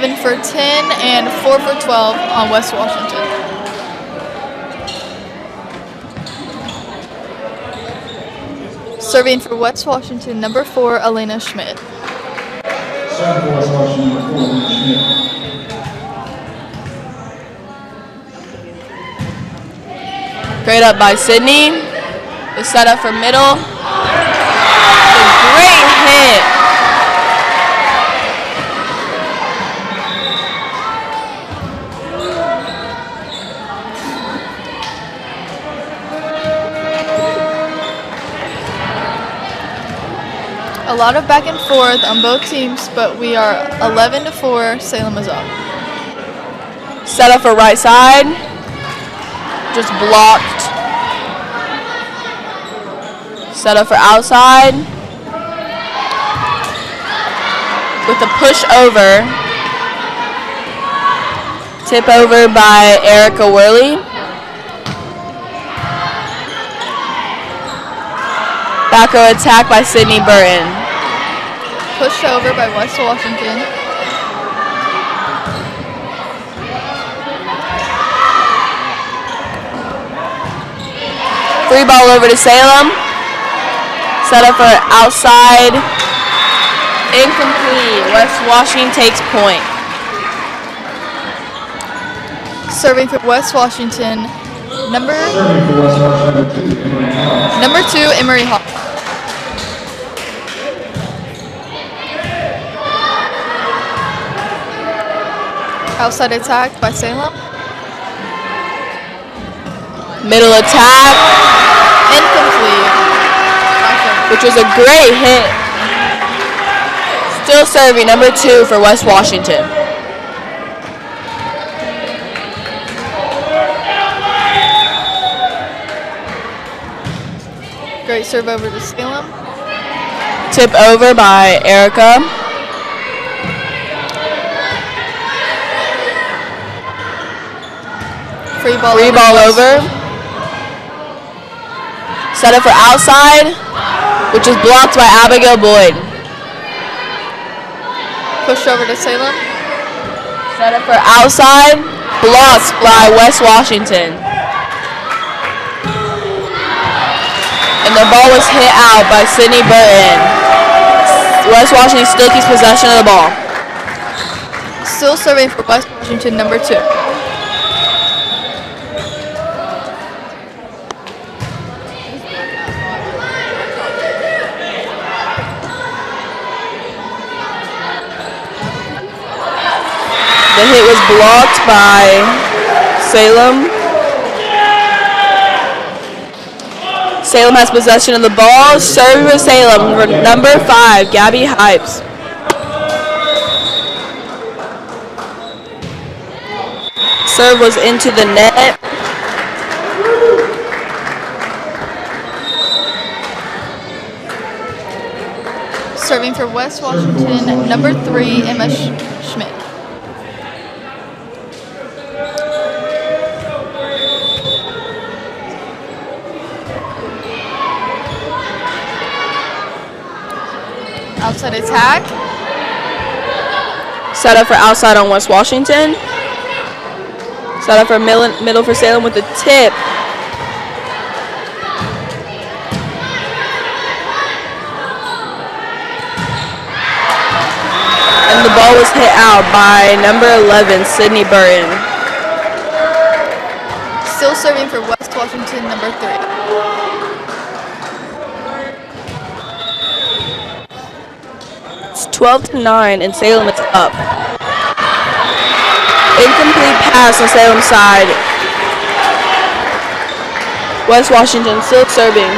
Seven for 10 and four for 12 on West Washington. Serving for West Washington, number four, Elena Schmidt. Serving for West Washington, number four, Lynn Schmidt. Great up by Sydney. The setup for middle. The great hit. A lot of back and forth on both teams, but we are 11 to 4. Salem is up. Setup for right side. Just blocked. Set up for outside. With a push over. Tip over by Erica Worley. Back row attack by Sydney Burton. Pushed over by West Washington. Free ball over to Salem. Set up for outside. Incomplete. West Washington takes point. Serving for West Washington, number for West Washington, two, Emery Hall. number two, Emery Hall. Outside attack by Salem. Middle attack, Incomplete. which was a great hit. Still serving number two for West Washington. Great serve over to Salem. Tip over by Erica. Free ball. Free over ball over. Set up for outside, which is blocked by Abigail Boyd. Push over to Salem. Set up for outside, blocked by West Washington. And the ball was hit out by Sydney Burton. West Washington still keeps possession of the ball. Still serving for West Washington, number two. The hit was blocked by Salem. Salem has possession of the ball. Serving for Salem, for number five, Gabby Hypes. Serve was into the net. Serving for West Washington, number three, Emma Sch- Schmidt. Outside attack. Set up for outside on West Washington. Set up for middle, middle for Salem with the tip. And the ball was hit out by number 11, Sydney Burton. Still serving for West Washington, number three. 12 to 9, and Salem is up. Incomplete pass on Salem's side. West Washington still serving.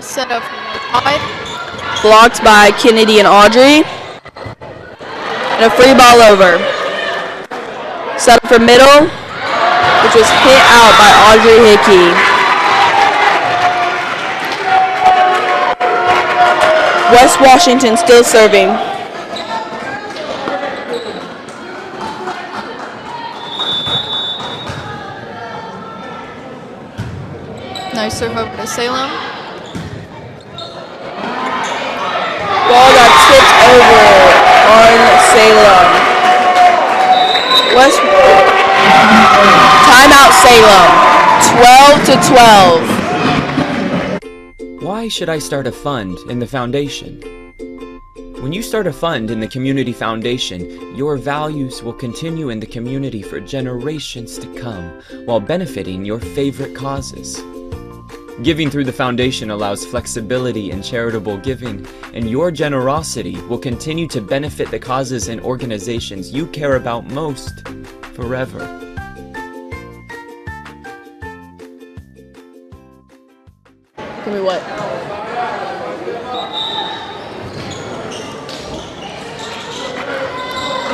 Set up. Blocked by Kennedy and Audrey. And a free ball over. Set up for middle, which was hit out by Audrey Hickey. West Washington still serving. Nice serve over to Salem. Ball got tipped over on Salem. West Timeout Salem. 12 to 12. Why should I start a fund in the foundation? When you start a fund in the Community Foundation, your values will continue in the community for generations to come while benefiting your favorite causes. Giving through the foundation allows flexibility in charitable giving, and your generosity will continue to benefit the causes and organizations you care about most forever. Give me what?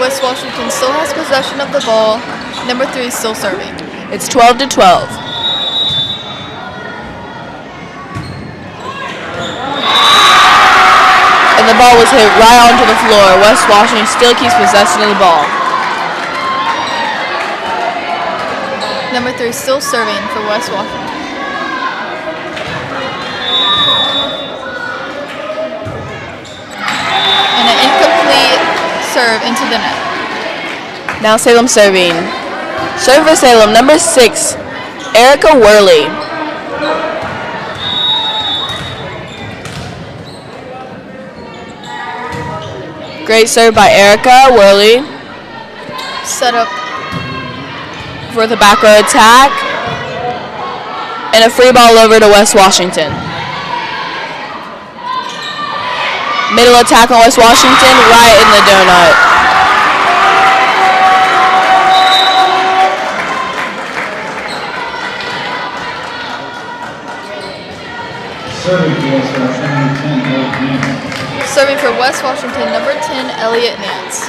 West Washington still has possession of the ball. Number three still serving. It's 12 to 12. And the ball was hit right onto the floor. West Washington still keeps possession of the ball. Number three still serving for West Washington. And an incomplete serve into the net. Now Salem serving. Serve for Salem, number six, Erica Worley. Great serve by Erica Worley. Set up for the back row attack. And a free ball over to West Washington. Middle attack on West Washington, right in the donut. Serving for West Serving for West Washington, number 10, Elliot Nance. number 10, Elliot Nance.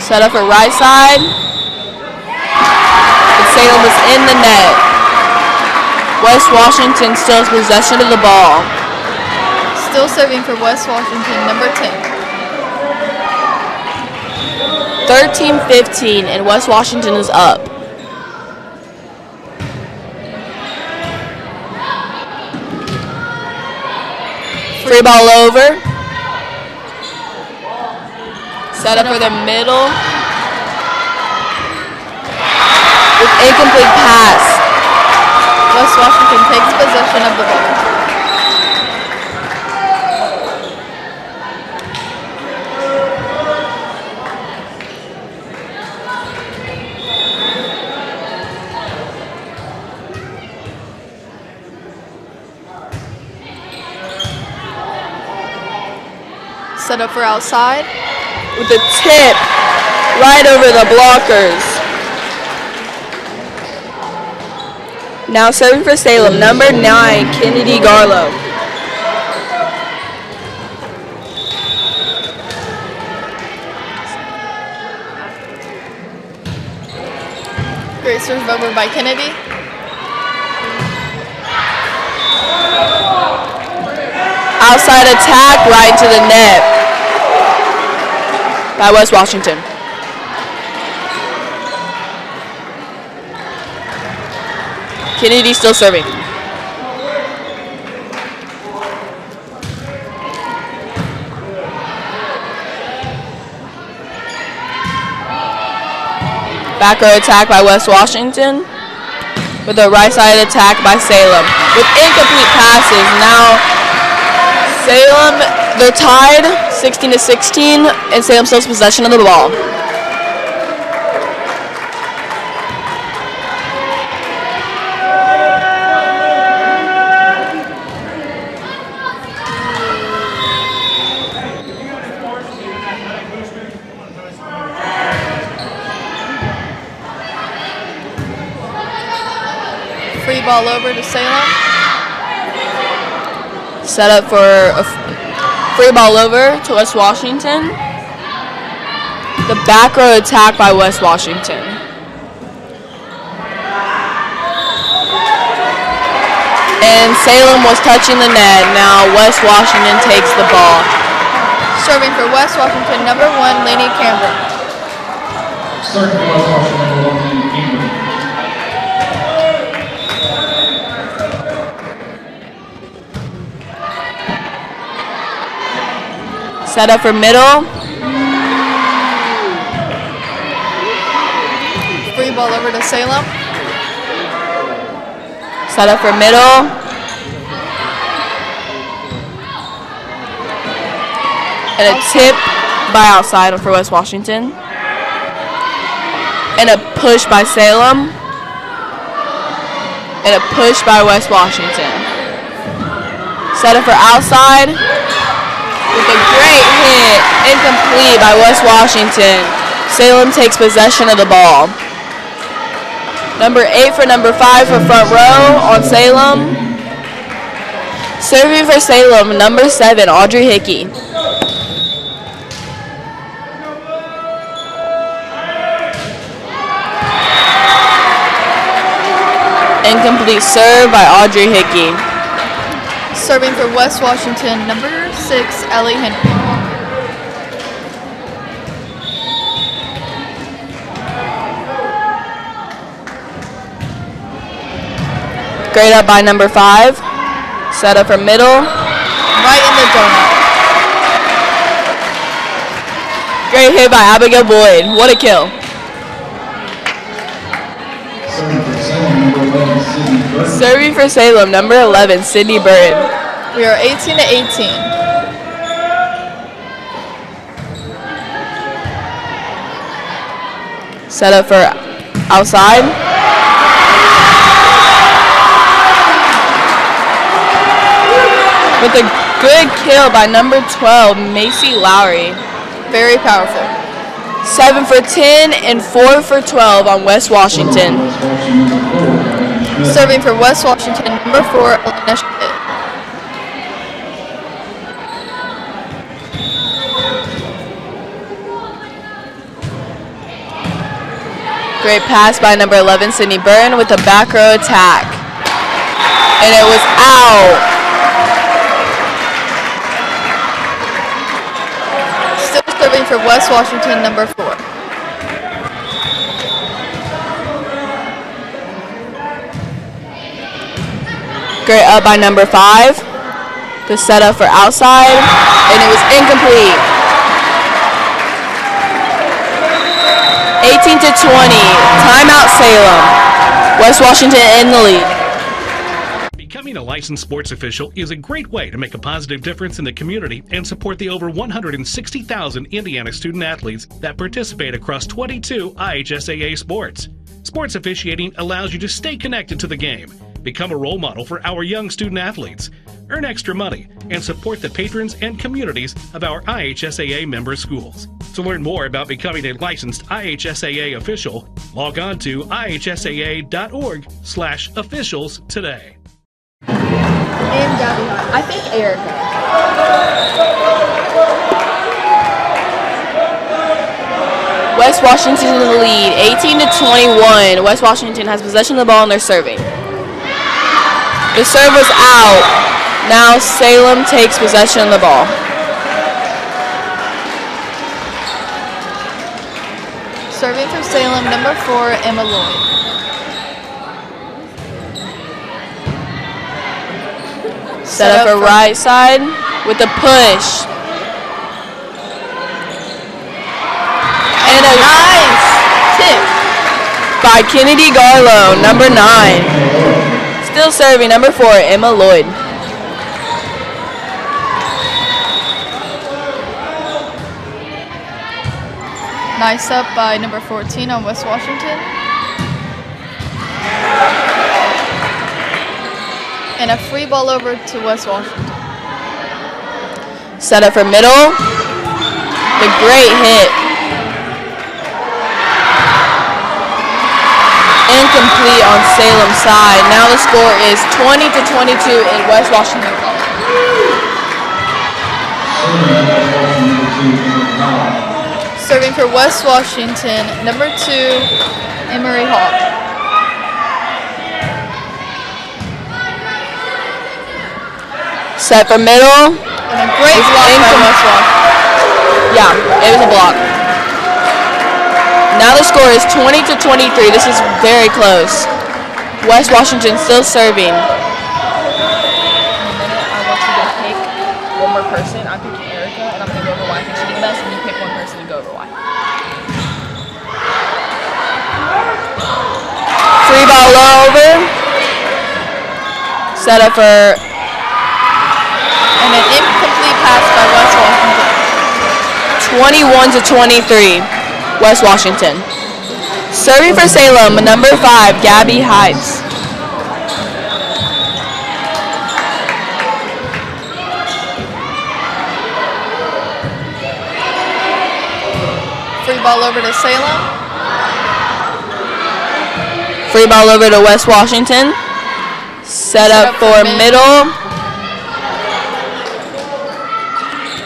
Set up for right side. And Salem is in the net. West Washington still has possession of the ball. Still serving for West Washington, number 10. 13-15 and West Washington is up. Free ball over. Set up for the middle. With incomplete pass. West Washington takes possession of the ball. Set up for outside. With a tip right over the blockers. Now serving for Salem, number nine, Kennedy Garlow. Great serve over by Kennedy. Outside attack right into the net by West Washington. Kennedy still serving. Back row attack by West Washington. With a right side attack by Salem. With incomplete passes. Now Salem, they're tied 16 to 16, and Salem still has possession of the ball. Free ball over to Salem. Set up for a free ball over to West Washington. The back row attack by West Washington. And Salem was touching the net. Now West Washington takes the ball. Serving for West Washington, number one, Laney Campbell. Set up for middle. Free ball over to Salem. Set up for middle. And a tip by outside for West Washington. And a push by Salem. And a push by West Washington. Set up for outside. With a great hit. Incomplete by West Washington. Salem takes possession of the ball. Number eight for number five for front row on Salem. Serving for Salem, number seven, Audrey Hickey. Incomplete serve by Audrey Hickey. Serving for West Washington, number six, Ellie Henry. Great up by number five. Set up for middle. Right in the donut. Great hit by Abigail Boyd. What a kill. Serving for Salem, number 11, Sydney Burton. Serving for Salem, number 11, Sydney Burton. We are 18 to 18. Set up for outside. With a good kill by number 12, Macy Lowry. Very powerful. 7 for 10 and 4 for 12 on West Washington. Serving for West Washington, number 4, Elena Schmidt. Great pass by number 11, Sydney Burton with a back row attack. And it was out. Still serving for West Washington, number 4. Great up by number 5. The setup for outside. And it was incomplete. 18 to 20. Timeout Salem. West Washington in the lead. Becoming a licensed sports official is a great way to make a positive difference in the community and support the over 160,000 Indiana student athletes that participate across 22 IHSAA sports. Sports officiating allows you to stay connected to the game, become a role model for our young student athletes, earn extra money, and support the patrons and communities of our IHSAA member schools. To learn more about becoming a licensed IHSAA official, log on to ihsaa.org slash officials today. And Gabby I think Erica. West Washington in the lead, 18 to 21. West Washington has possession of the ball and they're serving. The serve was out. Now Salem takes possession of the ball. Serving for Salem, number 4, Emma Lloyd. Set up a right side with a push. And a nice tip by Kennedy Garlow, number nine. Still serving, number four, Emma Lloyd. Nice up by number 14 on West Washington. And a free ball over to West Washington. Set up for middle. The great hit. Incomplete on Salem's side. Now the score is 20 to 22 in West Washington. Serving for West Washington, number two, Emery Hawk. Set for middle. And a great block by West Washington. Yeah, it was a block. Now the score is 20 to 23. This is very close. West Washington still serving. In a I want you to pick one more person. I'm picking Erica, and I'm gonna go over why I think she did the best, and you pick one person and go over why. Free ball low over. Set up for And an incomplete pass by West Washington. 21 to 23. West Washington. Serving for Salem, number five, Gabby Heights. Free ball over to Salem. Free ball over to West Washington. Set up for middle.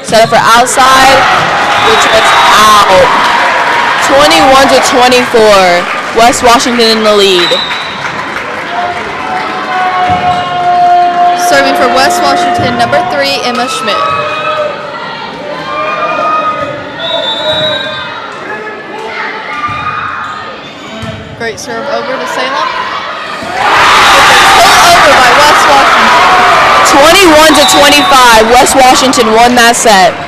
Set up for outside, which was out. 21 to 24. West Washington in the lead. Serving for West Washington, number three, Emma Schmidt. Great serve over to Salem. Over 21 to 25, West Washington won that set.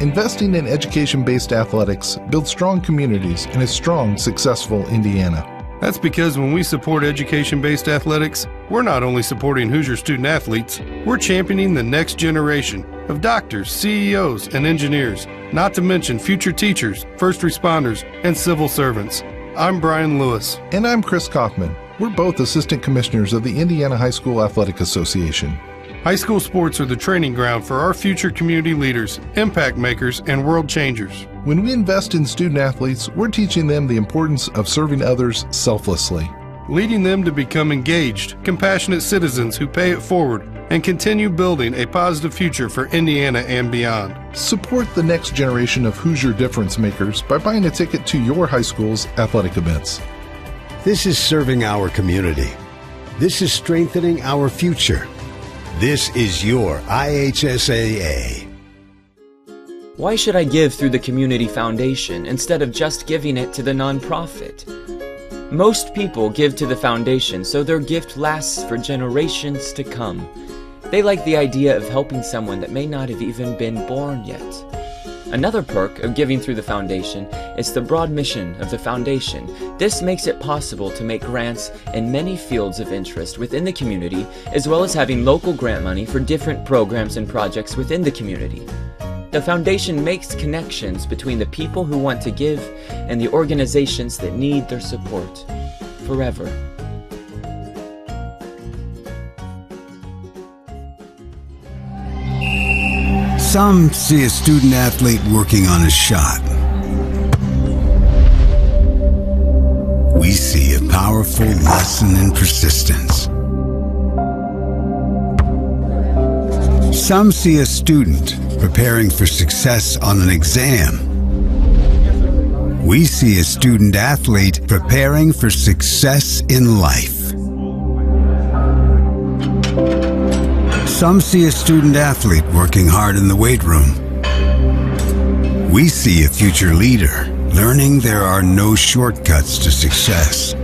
Investing in education based athletics builds strong communities and a strong, successful Indiana. That's because when we support education based athletics, we're not only supporting Hoosier student athletes, we're championing the next generation of doctors, CEOs, and engineers, not to mention future teachers, first responders, and civil servants. I'm Brian Lewis. And I'm Chris Kaufman. We're both assistant commissioners of the Indiana High School Athletic Association. High school sports are the training ground for our future community leaders, impact makers, and world changers. When we invest in student athletes, we're teaching them the importance of serving others selflessly, leading them to become engaged, compassionate citizens who pay it forward and continue building a positive future for Indiana and beyond. Support the next generation of Hoosier difference makers by buying a ticket to your high school's athletic events. This is serving our community. This is strengthening our future. This is your IHSAA. Why should I give through the Community Foundation instead of just giving it to the nonprofit? Most people give to the foundation so their gift lasts for generations to come. They like the idea of helping someone that may not have even been born yet. Another perk of giving through the foundation is the broad mission of the foundation. This makes it possible to make grants in many fields of interest within the community, as well as having local grant money for different programs and projects within the community. The foundation makes connections between the people who want to give and the organizations that need their support forever. Some see a student athlete working on a shot. We see a powerful lesson in persistence. Some see a student preparing for success on an exam. We see a student athlete preparing for success in life. Some see a student athlete working hard in the weight room. We see a future leader learning there are no shortcuts to success.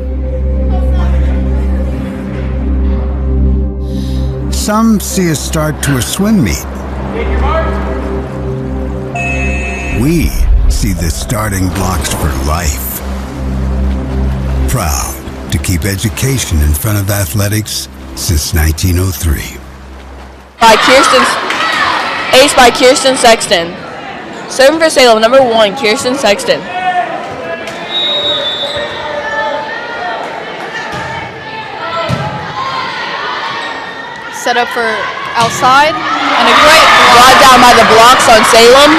Some see a start to a swim meet. We see the starting blocks for life. Proud to keep education in front of athletics since 1903 by Kirsten, ace by Kirsten Sexton. Serving for Salem, number one, Kirsten Sexton. Set up for outside, and a great block. down by the blocks on Salem.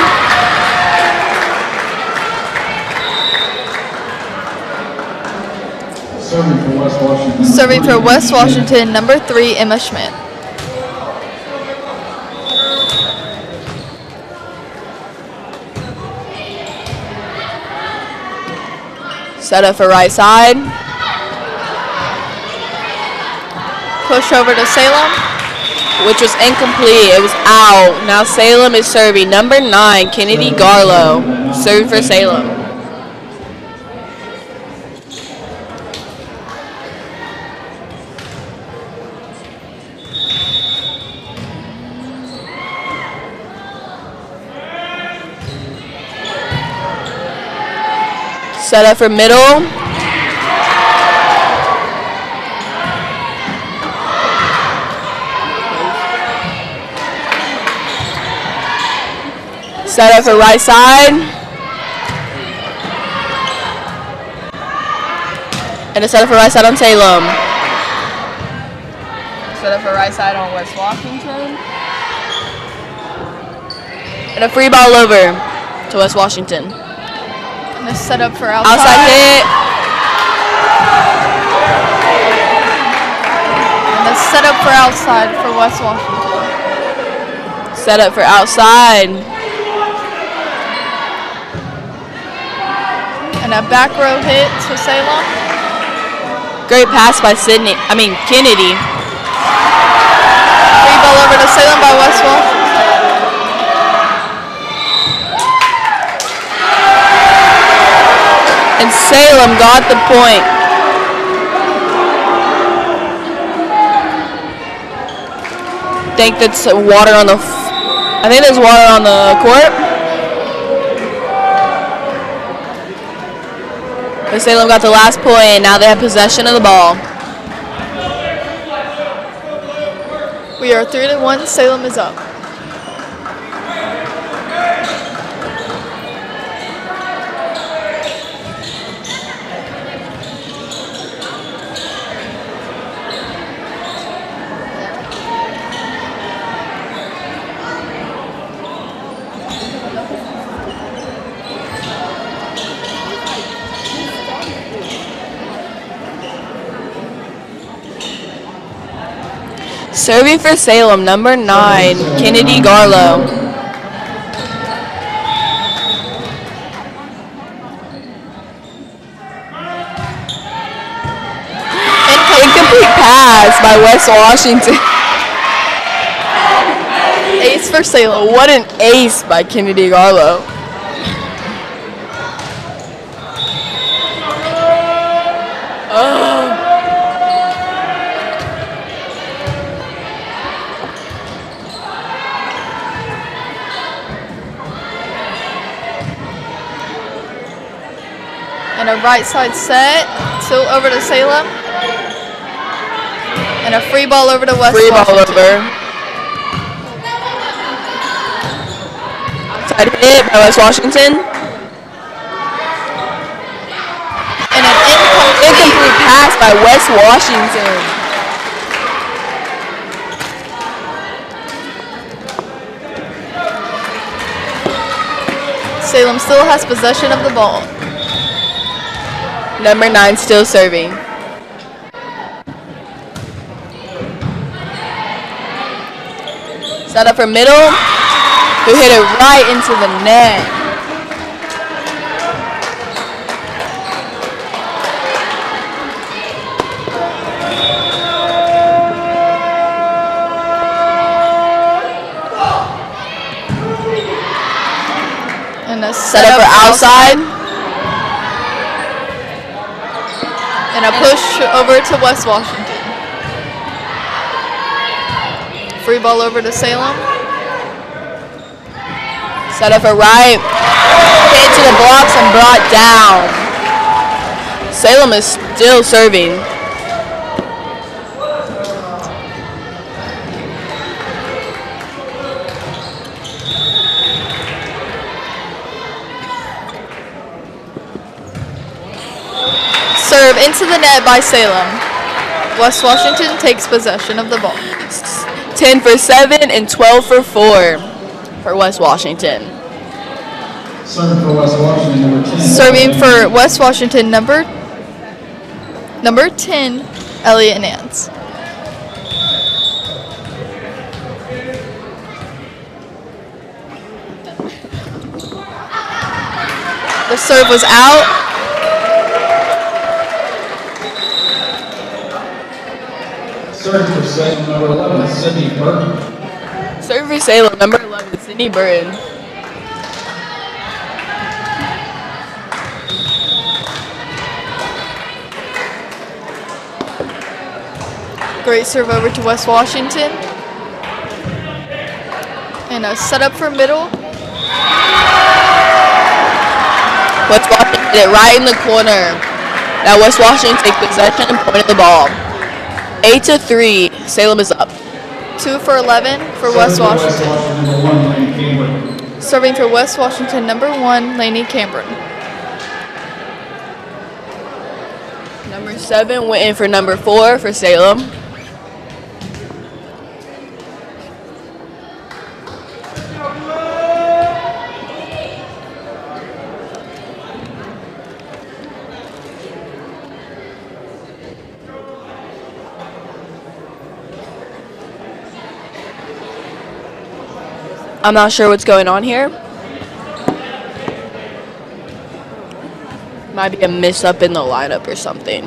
Serving for West Washington. Serving for West Washington, number three, Emma Schmidt. Set up for right side. Push over to Salem. Which was incomplete. It was out. Now Salem is serving. Number nine, Kennedy Garlow. Serving for Salem. Set up for middle. Set up for right side. And a set up for right side on Salem. Set up for right side on West Washington. And a free ball over to West Washington. And a setup for outside. Outside hit. And a setup for outside for West Washington. Setup for outside. And a back row hit to Salem. Great pass by Sydney. I mean Kennedy. Free ball over to Salem by West and Salem got the point. I think that's water on the, I think there's water on the court. But Salem got the last point and now they have possession of the ball. We are 3 to 1, Salem is up. Serving for Salem, number nine, Kennedy Garlow. Incomplete pass by West Washington. Ace for Salem. What an ace by Kennedy Garlow. Oh. And a right side set. Tilt over to Salem. And a free ball over to West Free ball Washington. over. Side hit by West Washington. And an incomplete. Incomplete pass by West Washington. Salem still has possession of the ball. Number nine still serving. Set up for middle. Who hit it right into the net. And a Set up for outside. A push over to West Washington. Free ball over to Salem. Set up a right. Hit to the blocks and brought down. Salem is still serving. Serve into the net by Salem. West Washington takes possession of the ball. 10 for 7 and 12 for 4 for West Washington. Serving for West Washington, number 10. Serving for West Washington, number number 10, Elliot Nance. The serve was out. Serving for Salem, number 11, Sydney Burton. Serve for Salem, number 11, Sydney Burton. Great serve over to West Washington. And a setup for middle. West Washington right in the corner. Now West Washington take possession and point at the ball. 8 to 3, Salem is up. Two for 11 for West Washington. Number 1, Lane Cameron. Serving for West Washington, number one, Laney Cameron. Number 7 went in for number 4 for Salem. I'm not sure what's going on here. Might be a miss up in the lineup or something.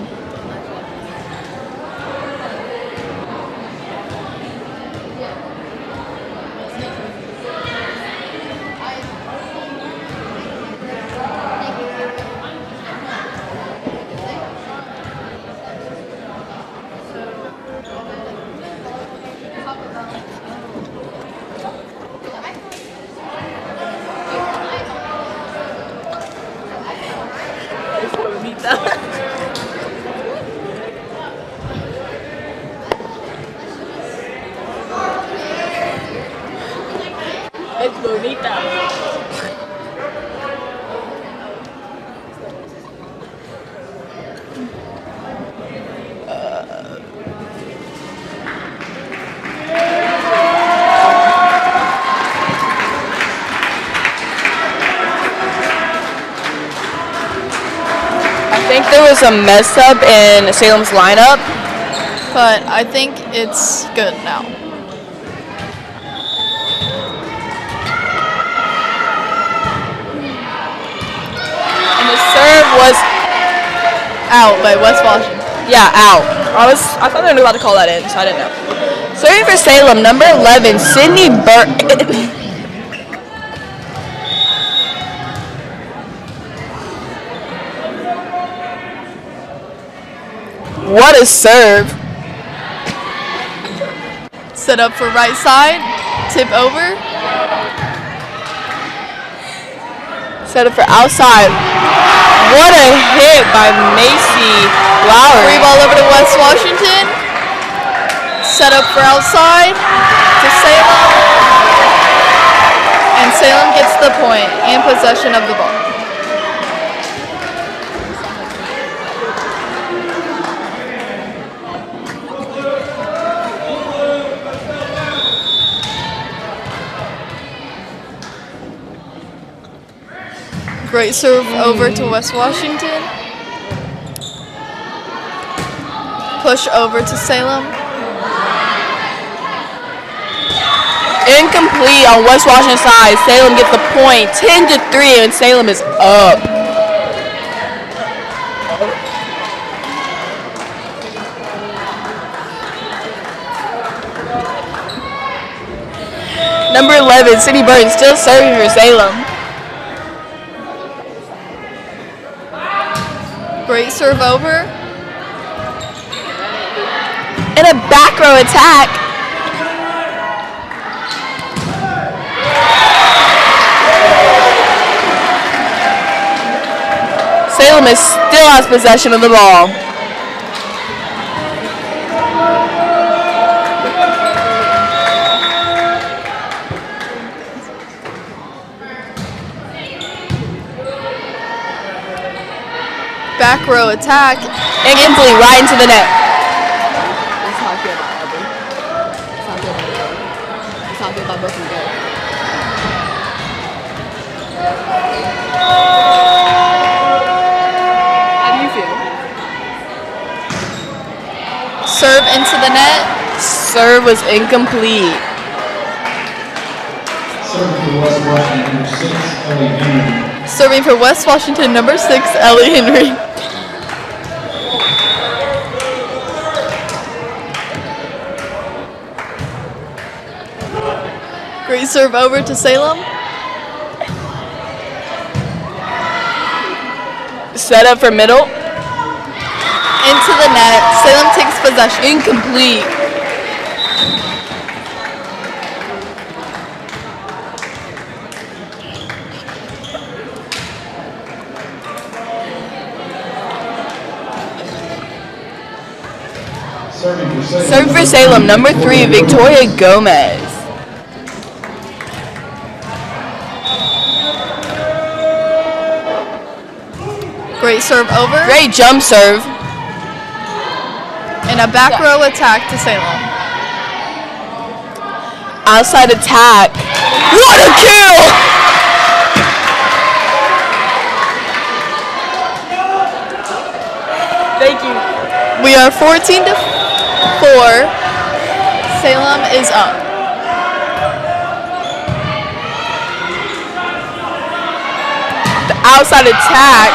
Was a mess up in Salem's lineup. But I think it's good now. And the serve was out by West Washington. Yeah, out. I was I thought they were about to call that in, so I didn't know. Serving for Salem, number 11, Sydney Burton. what a serve. Set up for right side. Tip over. Set up for outside. What a hit by Macy Lowry. Free ball over to West Washington. Set up for outside to Salem. And Salem gets the point and possession of the ball. Great serve over to West Washington. Push over to Salem. Incomplete on West Washington side. Salem gets the point. 10 to 3 and Salem is up. Number 11, Sydney Burton still serving for Salem. Great serve over. And a back row attack. Salem is still has possession of the ball. Back row attack. And Incomplete, right into the net. That's how I feel about Auburn. That's how I feel about Auburn. That's how I feel about both of you. How do you feel? Serve into the net. Serve was incomplete. Serving for West Washington, number six, Ellie Henry. Serving for West Washington, number six, Ellie Henry. Great serve over to Salem. Set up for middle. Into the net. Salem takes possession. Incomplete. Serving for Salem. Serve for Salem, number three, Victoria Gomez. Great serve over. Great jump serve. And a back row attack to Salem. Outside attack. What a kill! Thank you. We are 14 to 4. Salem is up. The outside attack.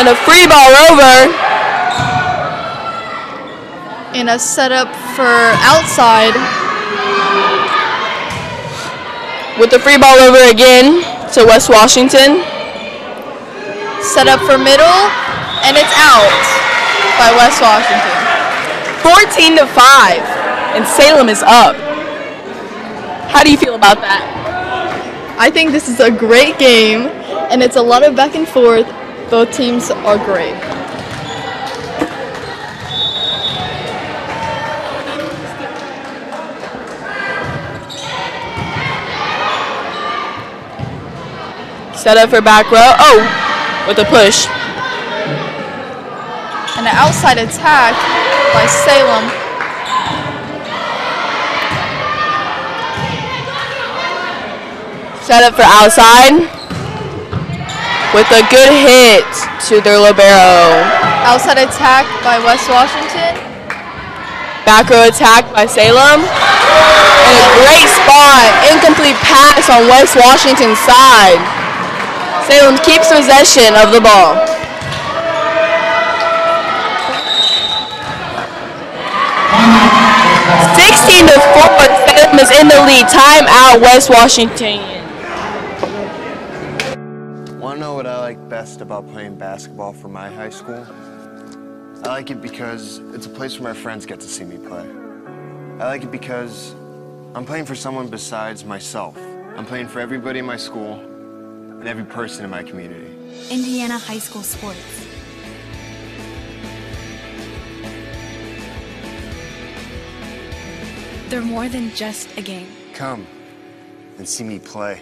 And a free ball over. And a setup for outside. With the free ball over again to West Washington. Set up for middle. And it's out by West Washington. 14 to 5, and Salem is up. How do you feel about that? I think this is a great game, and it's a lot of back and forth. Both teams are great. Set up for back row. Oh, with a push. An outside attack by Salem. Set up for outside. With a good hit to their libero. Outside attack by West Washington. Back row attack by Salem. And a great spot. Incomplete pass on West Washington's side. Salem keeps possession of the ball. Sixteen to four. Salem is in the lead. Time out, West Washington. Want to know what I like best about playing basketball for my high school? I like it because it's a place where my friends get to see me play. I like it because I'm playing for someone besides myself. I'm playing for everybody in my school and every person in my community. Indiana High School Sports. They're more than just a game. Come and see me play.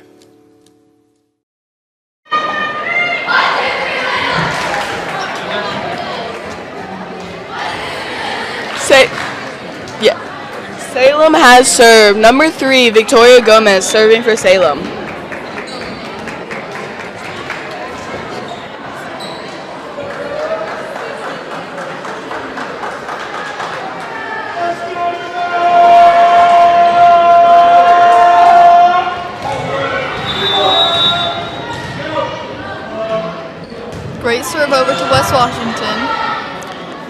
Say, yeah. Salem has served. Number three, Victoria Gomez serving for Salem. Great serve over to West Washington.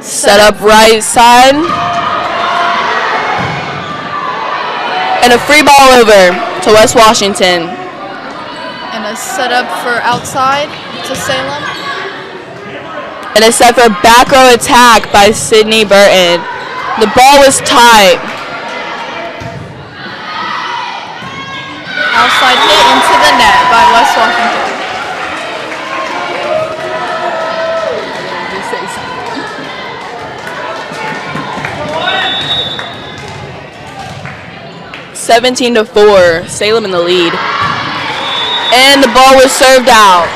Set up right side. And a free ball over to West Washington. And a set up for outside to Salem. And a set for back row attack by Sydney Burton. The ball was tight. Outside hit into the net by West Washington. Seventeen to four. Salem in the lead. And the ball was served out.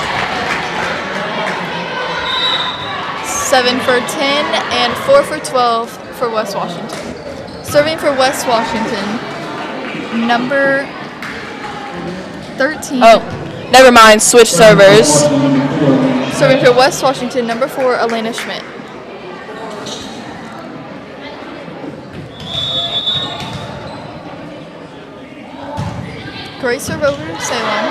Seven for 10 and four for 12 for West Washington. Serving for West Washington, number 13. Oh, never mind. Switch servers. Serving for West Washington, number four, Elena Schmidt. Great serve over Salem.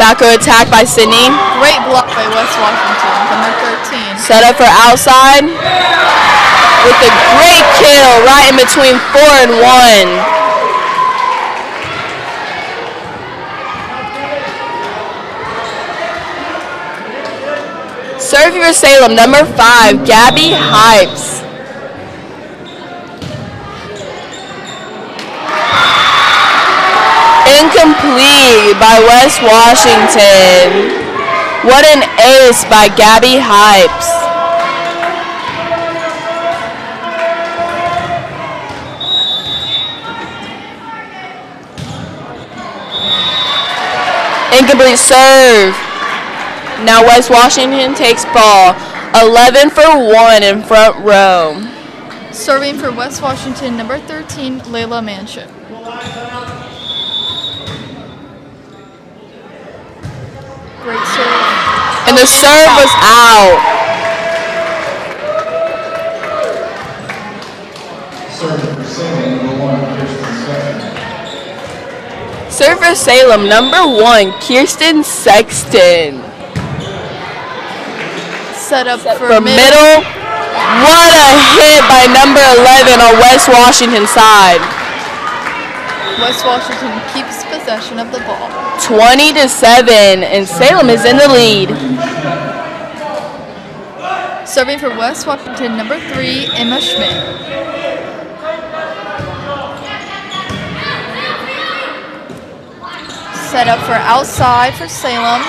Back row attack by Sydney. Great block by West Washington, number 13. Set up for outside. With a great kill right in between four and one. Serve for Salem, number five, Gabby Hypes. Incomplete by West Washington. What an ace by Gabby Hypes. Incomplete serve. Now West Washington takes ball. 11 for 1 in front row. Serving for West Washington, number 13, Layla Manship. Great serve. And the serve was out. Server Salem, number one, Kirsten Sexton. Serve for Salem, number 1, Kirsten Sexton. Set up for, For middle. What a hit by number 11 on West Washington side. West Washington keeps possession of the ball. 20 to 7 and Salem is in the lead. Serving for West Washington, number three, Emma Schmidt. Set up for outside for Salem.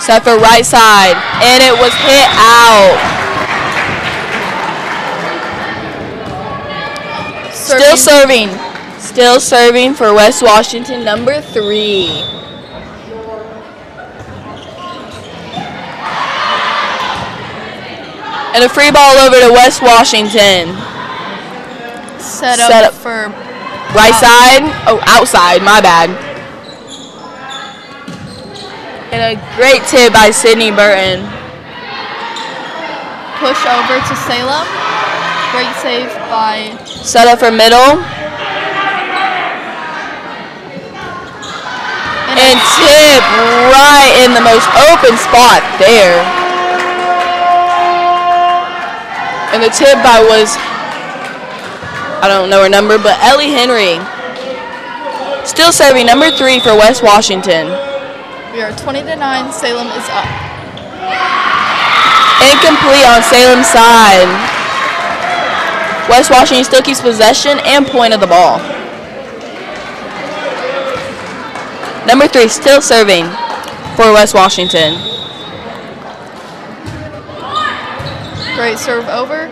Set for right side and it was hit out. Still serving. Still serving for West Washington, number three. And a free ball over to West Washington. Set up, Set up. for Right side. Oh, outside. My bad. And a great tip by Sydney Burton. push over to Salem. Great save by Set up for middle. And tip right in the most open spot there. And the tip by was, I don't know her number, but Ellie Henry. Still serving number three for West Washington. we are 20 to 9. Salem is up. Incomplete on Salem's side. West Washington still keeps possession and point of the ball. Number three still serving for West Washington. Great serve over.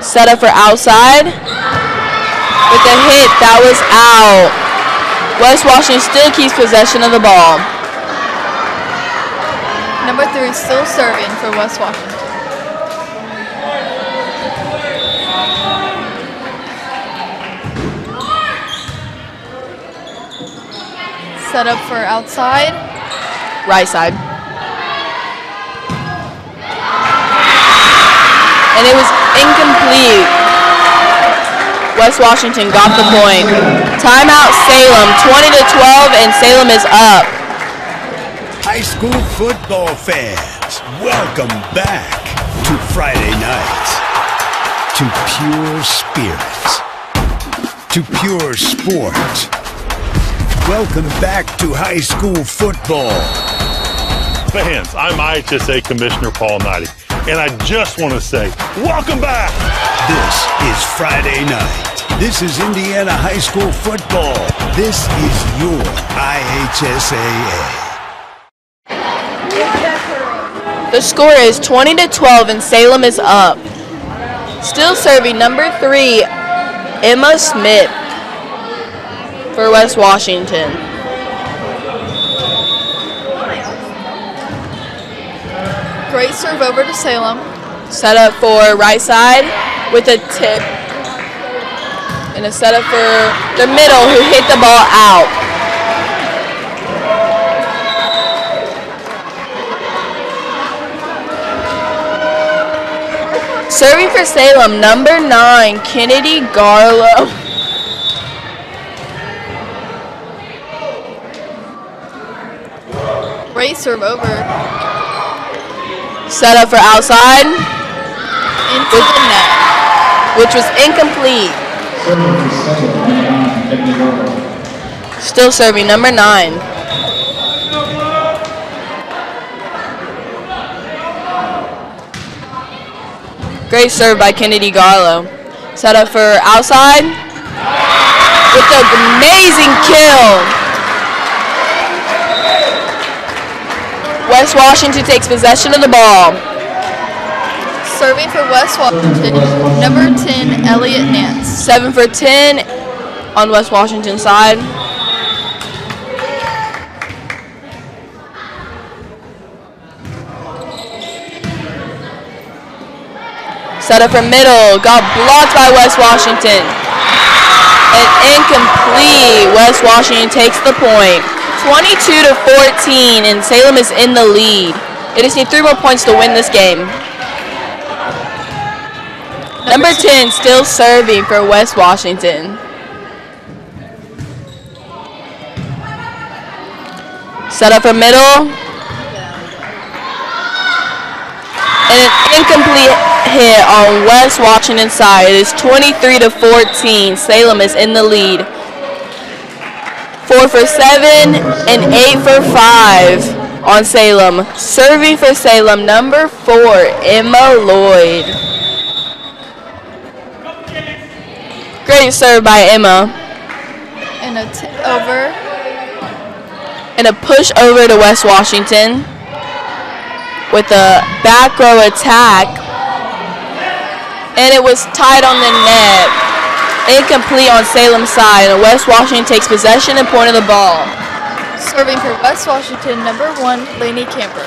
Set up for outside. With a hit, that was out. West Washington still keeps possession of the ball. Number three still serving for West Washington. Set up for outside. Right side. And it was incomplete. West Washington got the point. Timeout Salem, 20 to 12, and Salem is up. High school football fans, welcome back to Friday nights, to pure spirit, to pure sport. Welcome back to high school football. Fans, I'm IHSA Commissioner Paul Neidig, and I just want to say, welcome back! This is Friday night. This is Indiana high school football. This is your IHSAA. The score is 20 to 12, and Salem is up. Still serving number three, Emma Schmidt for West Washington. Great serve over to Salem. Set up for right side with a tip. And a setup for the middle who hit the ball out. Serving for Salem, number nine, Kennedy Garlow. Great serve over. Set up for outside, Into the net. which was incomplete. Serving for second, number nine, Kennedy Garlow. Still serving, number nine. Great serve by Kennedy Garlow. Set up for outside with an amazing kill. West Washington takes possession of the ball. Serving for West Washington, number 10, Elliot Nance. Seven for 10 on West Washington side. Set up for middle. Got blocked by West Washington. And incomplete. West Washington takes the point. 22 to 14, and Salem is in the lead. They just need three more points to win this game. Number 10 still serving for West Washington. Set up for middle. And an incomplete hit on West Washington side. It is 23 to 14. Salem is in the lead. Four for seven and eight for five on Salem. Serving for Salem, number four, Emma Lloyd. Great serve by Emma. And a tip over. And a push over to West Washington with a back row attack. And it was tied on the net. Incomplete on Salem side, and West Washington takes possession and point of the ball. Serving for West Washington, number one, Lainey Camper.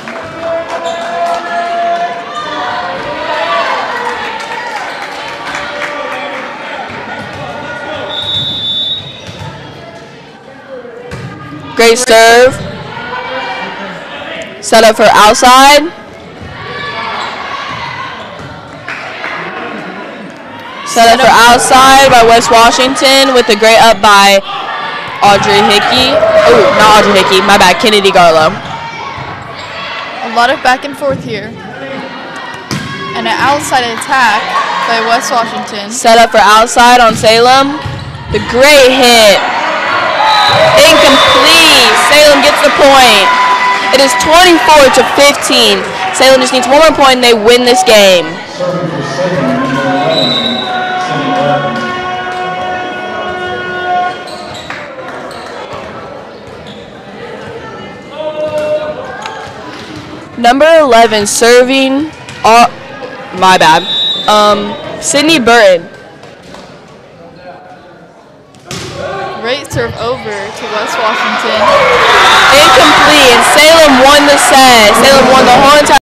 Great serve. Set up for outside. Set up for outside by West Washington with a great up by Audrey Hickey. Oh, not Audrey Hickey. My bad. Kennedy Garlow. A lot of back and forth here. And an outside attack by West Washington. Set up for outside on Salem. The great hit. Incomplete. Salem gets the point. It is 24 to 15. Salem just needs one more point and they win this game. Serving for Salem, number 11, Cindy Barton. Number 11 serving. Uh, my bad. Um, Sydney Burton. Great serve over to West Washington. Incomplete. And Salem won the set. Salem won the whole entire.